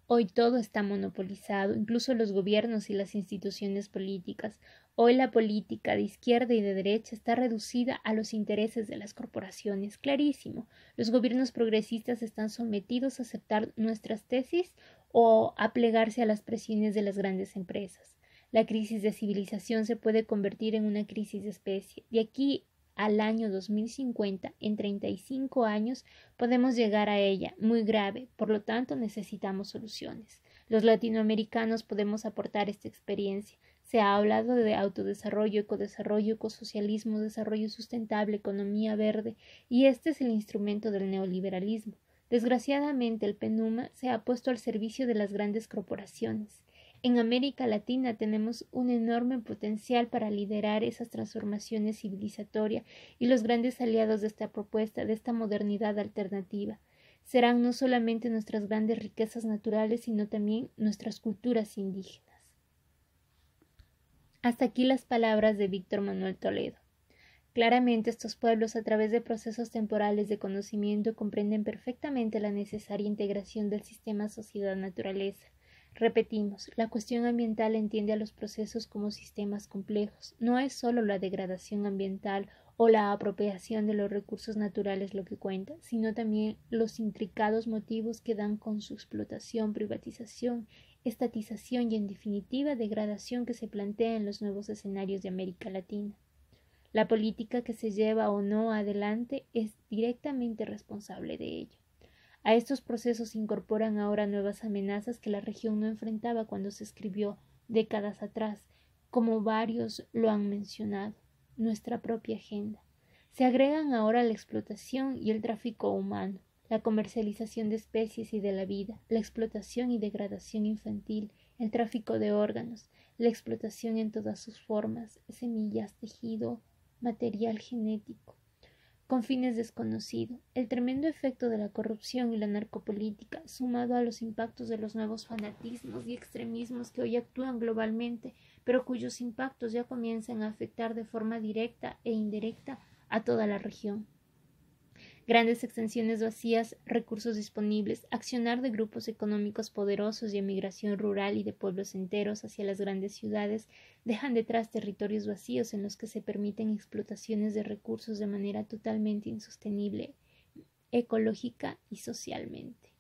Hoy todo está monopolizado, incluso los gobiernos y las instituciones políticas. Hoy la política de izquierda y de derecha está reducida a los intereses de las corporaciones. Clarísimo. Los gobiernos progresistas están sometidos a aceptar nuestras tesis o a plegarse a las presiones de las grandes empresas. La crisis de civilización se puede convertir en una crisis de especie. De aquí al año 2050, en 35 años, podemos llegar a ella, muy grave, por lo tanto necesitamos soluciones. Los latinoamericanos podemos aportar esta experiencia. Se ha hablado de autodesarrollo, ecodesarrollo, ecosocialismo, desarrollo sustentable, economía verde, y este es el instrumento del neoliberalismo. Desgraciadamente, el PENUMA se ha puesto al servicio de las grandes corporaciones. En América Latina tenemos un enorme potencial para liderar esas transformaciones civilizatorias y los grandes aliados de esta propuesta, de esta modernidad alternativa, serán no solamente nuestras grandes riquezas naturales, sino también nuestras culturas indígenas. Hasta aquí las palabras de Víctor Manuel Toledo. Claramente estos pueblos, a través de procesos temporales de conocimiento, comprenden perfectamente la necesaria integración del sistema sociedad-naturaleza, Repetimos, la cuestión ambiental entiende a los procesos como sistemas complejos. No es solo la degradación ambiental o la apropiación de los recursos naturales lo que cuenta, sino también los intricados motivos que dan con su explotación, privatización, estatización y, en definitiva, degradación que se plantea en los nuevos escenarios de América Latina. La política que se lleva o no adelante es directamente responsable de ello. A estos procesos se incorporan ahora nuevas amenazas que la región no enfrentaba cuando se escribió décadas atrás, como varios lo han mencionado, nuestra propia agenda. Se agregan ahora la explotación y el tráfico humano, la comercialización de especies y de la vida, la explotación y degradación infantil, el tráfico de órganos, la explotación en todas sus formas, semillas, tejido, material genético, con fines desconocidos. El tremendo efecto de la corrupción y la narcopolítica, sumado a los impactos de los nuevos fanatismos y extremismos que hoy actúan globalmente, pero cuyos impactos ya comienzan a afectar de forma directa e indirecta a toda la región. Grandes extensiones vacías, recursos disponibles, accionar de grupos económicos poderosos y emigración rural y de pueblos enteros hacia las grandes ciudades dejan detrás territorios vacíos en los que se permiten explotaciones de recursos de manera totalmente insostenible, ecológica y socialmente.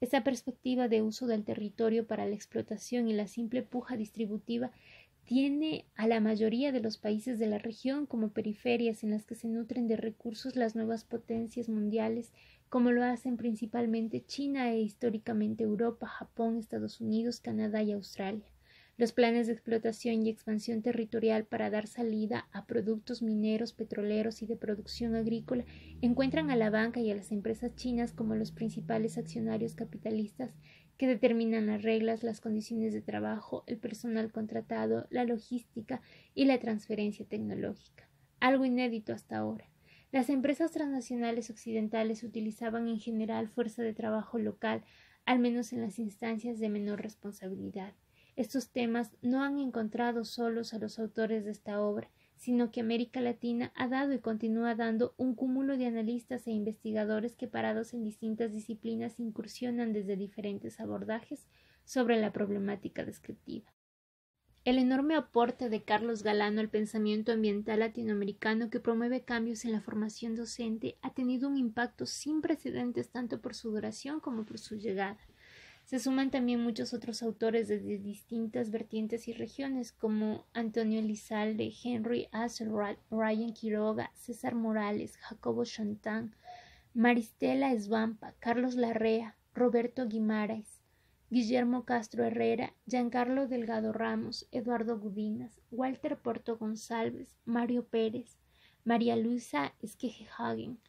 Esta perspectiva de uso del territorio para la explotación y la simple puja distributiva tiene a la mayoría de los países de la región como periferias en las que se nutren de recursos las nuevas potencias mundiales, como lo hacen principalmente China e históricamente Europa, Japón, Estados Unidos, Canadá y Australia. Los planes de explotación y expansión territorial para dar salida a productos mineros, petroleros y de producción agrícola encuentran a la banca y a las empresas chinas como los principales accionarios capitalistas que determinan las reglas, las condiciones de trabajo, el personal contratado, la logística y la transferencia tecnológica. Algo inédito hasta ahora. Las empresas transnacionales occidentales utilizaban en general fuerza de trabajo local, al menos en las instancias de menor responsabilidad. Estos temas no han encontrado solos a los autores de esta obra, sino que América Latina ha dado y continúa dando un cúmulo de analistas e investigadores que parados en distintas disciplinas incursionan desde diferentes abordajes sobre la problemática descriptiva. El enorme aporte de Carlos Galano al pensamiento ambiental latinoamericano que promueve cambios en la formación docente ha tenido un impacto sin precedentes tanto por su duración como por su llegada. Se suman también muchos otros autores desde distintas vertientes y regiones, como Antonio Elizalde, Henry Asselrod, Ryan Quiroga, César Morales, Jacobo Chantán, Maristela Esvampa, Carlos Larrea, Roberto Guimaraes, Guillermo Castro Herrera, Giancarlo Delgado Ramos, Eduardo Gudinas, Walter Porto González, Mario Pérez, María Luisa Esquejehagen,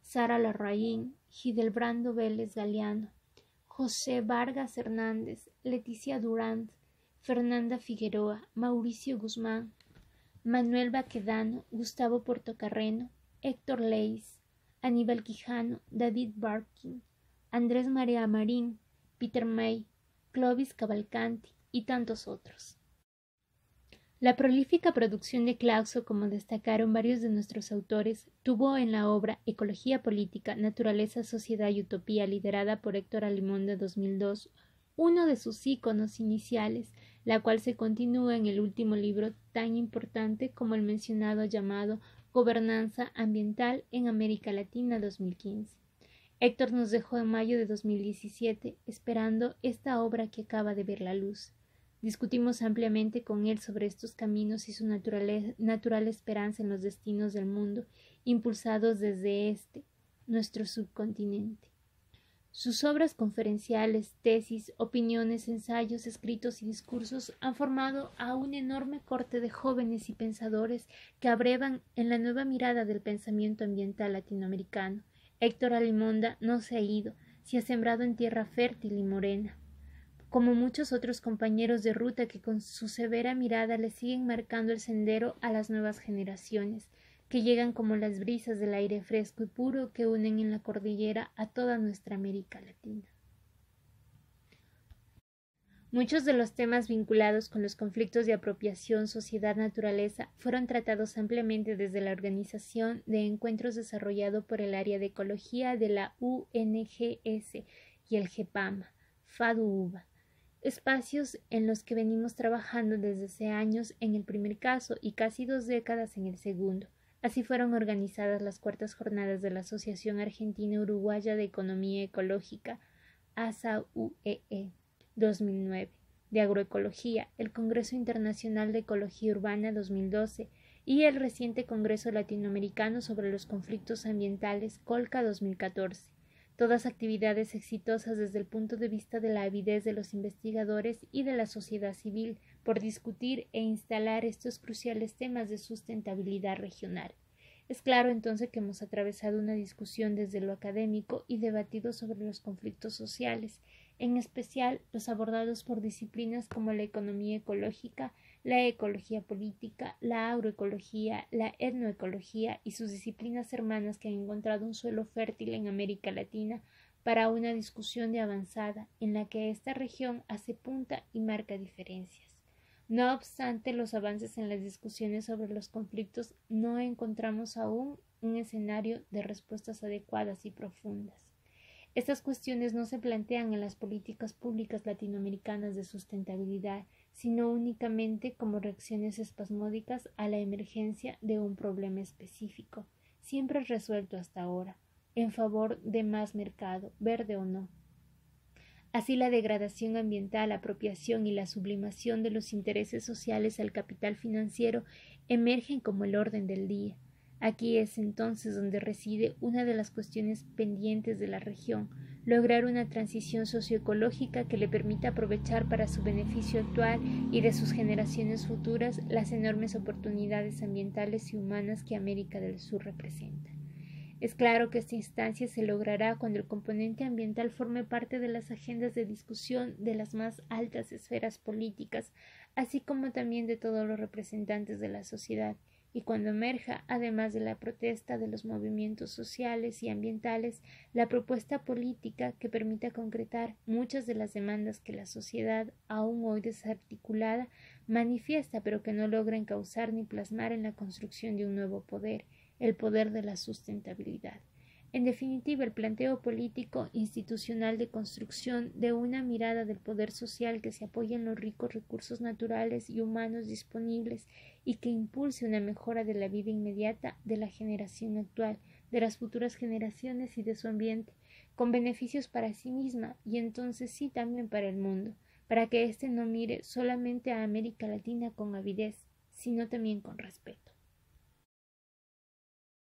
Sara Larraín, Gidelbrando Vélez Galeano, José Vargas Hernández, Leticia Durán, Fernanda Figueroa, Mauricio Guzmán, Manuel Baquedano, Gustavo Portocarreno, Héctor Leis, Aníbal Quijano, David Barkin, Andrés María Marín, Peter May, Clovis Cavalcanti y tantos otros. La prolífica producción de Clauso, como destacaron varios de nuestros autores, tuvo en la obra Ecología Política, Naturaleza, Sociedad y Utopía, liderada por Héctor Alimón de 2002, uno de sus íconos iniciales, la cual se continúa en el último libro tan importante como el mencionado llamado Gobernanza Ambiental en América Latina 2015. Héctor nos dejó en mayo de 2017, esperando esta obra que acaba de ver la luz. Discutimos ampliamente con él sobre estos caminos y su natural esperanza en los destinos del mundo, impulsados desde este, nuestro subcontinente. Sus obras conferenciales, tesis, opiniones, ensayos, escritos y discursos han formado a un enorme corte de jóvenes y pensadores que abrevan en la nueva mirada del pensamiento ambiental latinoamericano. Héctor Alimonda no se ha ido, se ha sembrado en tierra fértil y morena como muchos otros compañeros de ruta que con su severa mirada le siguen marcando el sendero a las nuevas generaciones, que llegan como las brisas del aire fresco y puro que unen en la cordillera a toda nuestra América Latina. Muchos de los temas vinculados con los conflictos de apropiación sociedad-naturaleza fueron tratados ampliamente desde la organización de encuentros desarrollado por el área de ecología de la UNGS y el GEPAMA, FADUVA, espacios en los que venimos trabajando desde hace años en el primer caso y casi dos décadas en el segundo. Así fueron organizadas las cuartas jornadas de la Asociación Argentina Uruguaya de Economía Ecológica, ASA-UEE, 2009, de Agroecología, el Congreso Internacional de Ecología Urbana 2012 y el reciente Congreso Latinoamericano sobre los Conflictos Ambientales, COLCA 2014 todas actividades exitosas desde el punto de vista de la avidez de los investigadores y de la sociedad civil por discutir e instalar estos cruciales temas de sustentabilidad regional. Es claro entonces que hemos atravesado una discusión desde lo académico y debatido sobre los conflictos sociales, en especial los abordados por disciplinas como la economía ecológica, la ecología política, la agroecología, la etnoecología y sus disciplinas hermanas que han encontrado un suelo fértil en América Latina para una discusión de avanzada en la que esta región hace punta y marca diferencias. No obstante los avances en las discusiones sobre los conflictos, no encontramos aún un escenario de respuestas adecuadas y profundas. Estas cuestiones no se plantean en las políticas públicas latinoamericanas de sustentabilidad, sino únicamente como reacciones espasmódicas a la emergencia de un problema específico, siempre resuelto hasta ahora, en favor de más mercado, verde o no. Así la degradación ambiental, apropiación y la sublimación de los intereses sociales al capital financiero emergen como el orden del día. Aquí es entonces donde reside una de las cuestiones pendientes de la región, lograr una transición socioecológica que le permita aprovechar para su beneficio actual y de sus generaciones futuras las enormes oportunidades ambientales y humanas que América del Sur representa. Es claro que esta instancia se logrará cuando el componente ambiental forme parte de las agendas de discusión de las más altas esferas políticas, así como también de todos los representantes de la sociedad, y cuando emerja, además de la protesta de los movimientos sociales y ambientales, la propuesta política que permita concretar muchas de las demandas que la sociedad, aún hoy desarticulada, manifiesta pero que no logra encauzar ni plasmar en la construcción de un nuevo poder, el poder de la sustentabilidad. En definitiva, el planteo político institucional de construcción de una mirada del poder social que se apoya en los ricos recursos naturales y humanos disponibles y que impulse una mejora de la vida inmediata de la generación actual, de las futuras generaciones y de su ambiente, con beneficios para sí misma y entonces sí también para el mundo, para que éste no mire solamente a América Latina con avidez, sino también con respeto.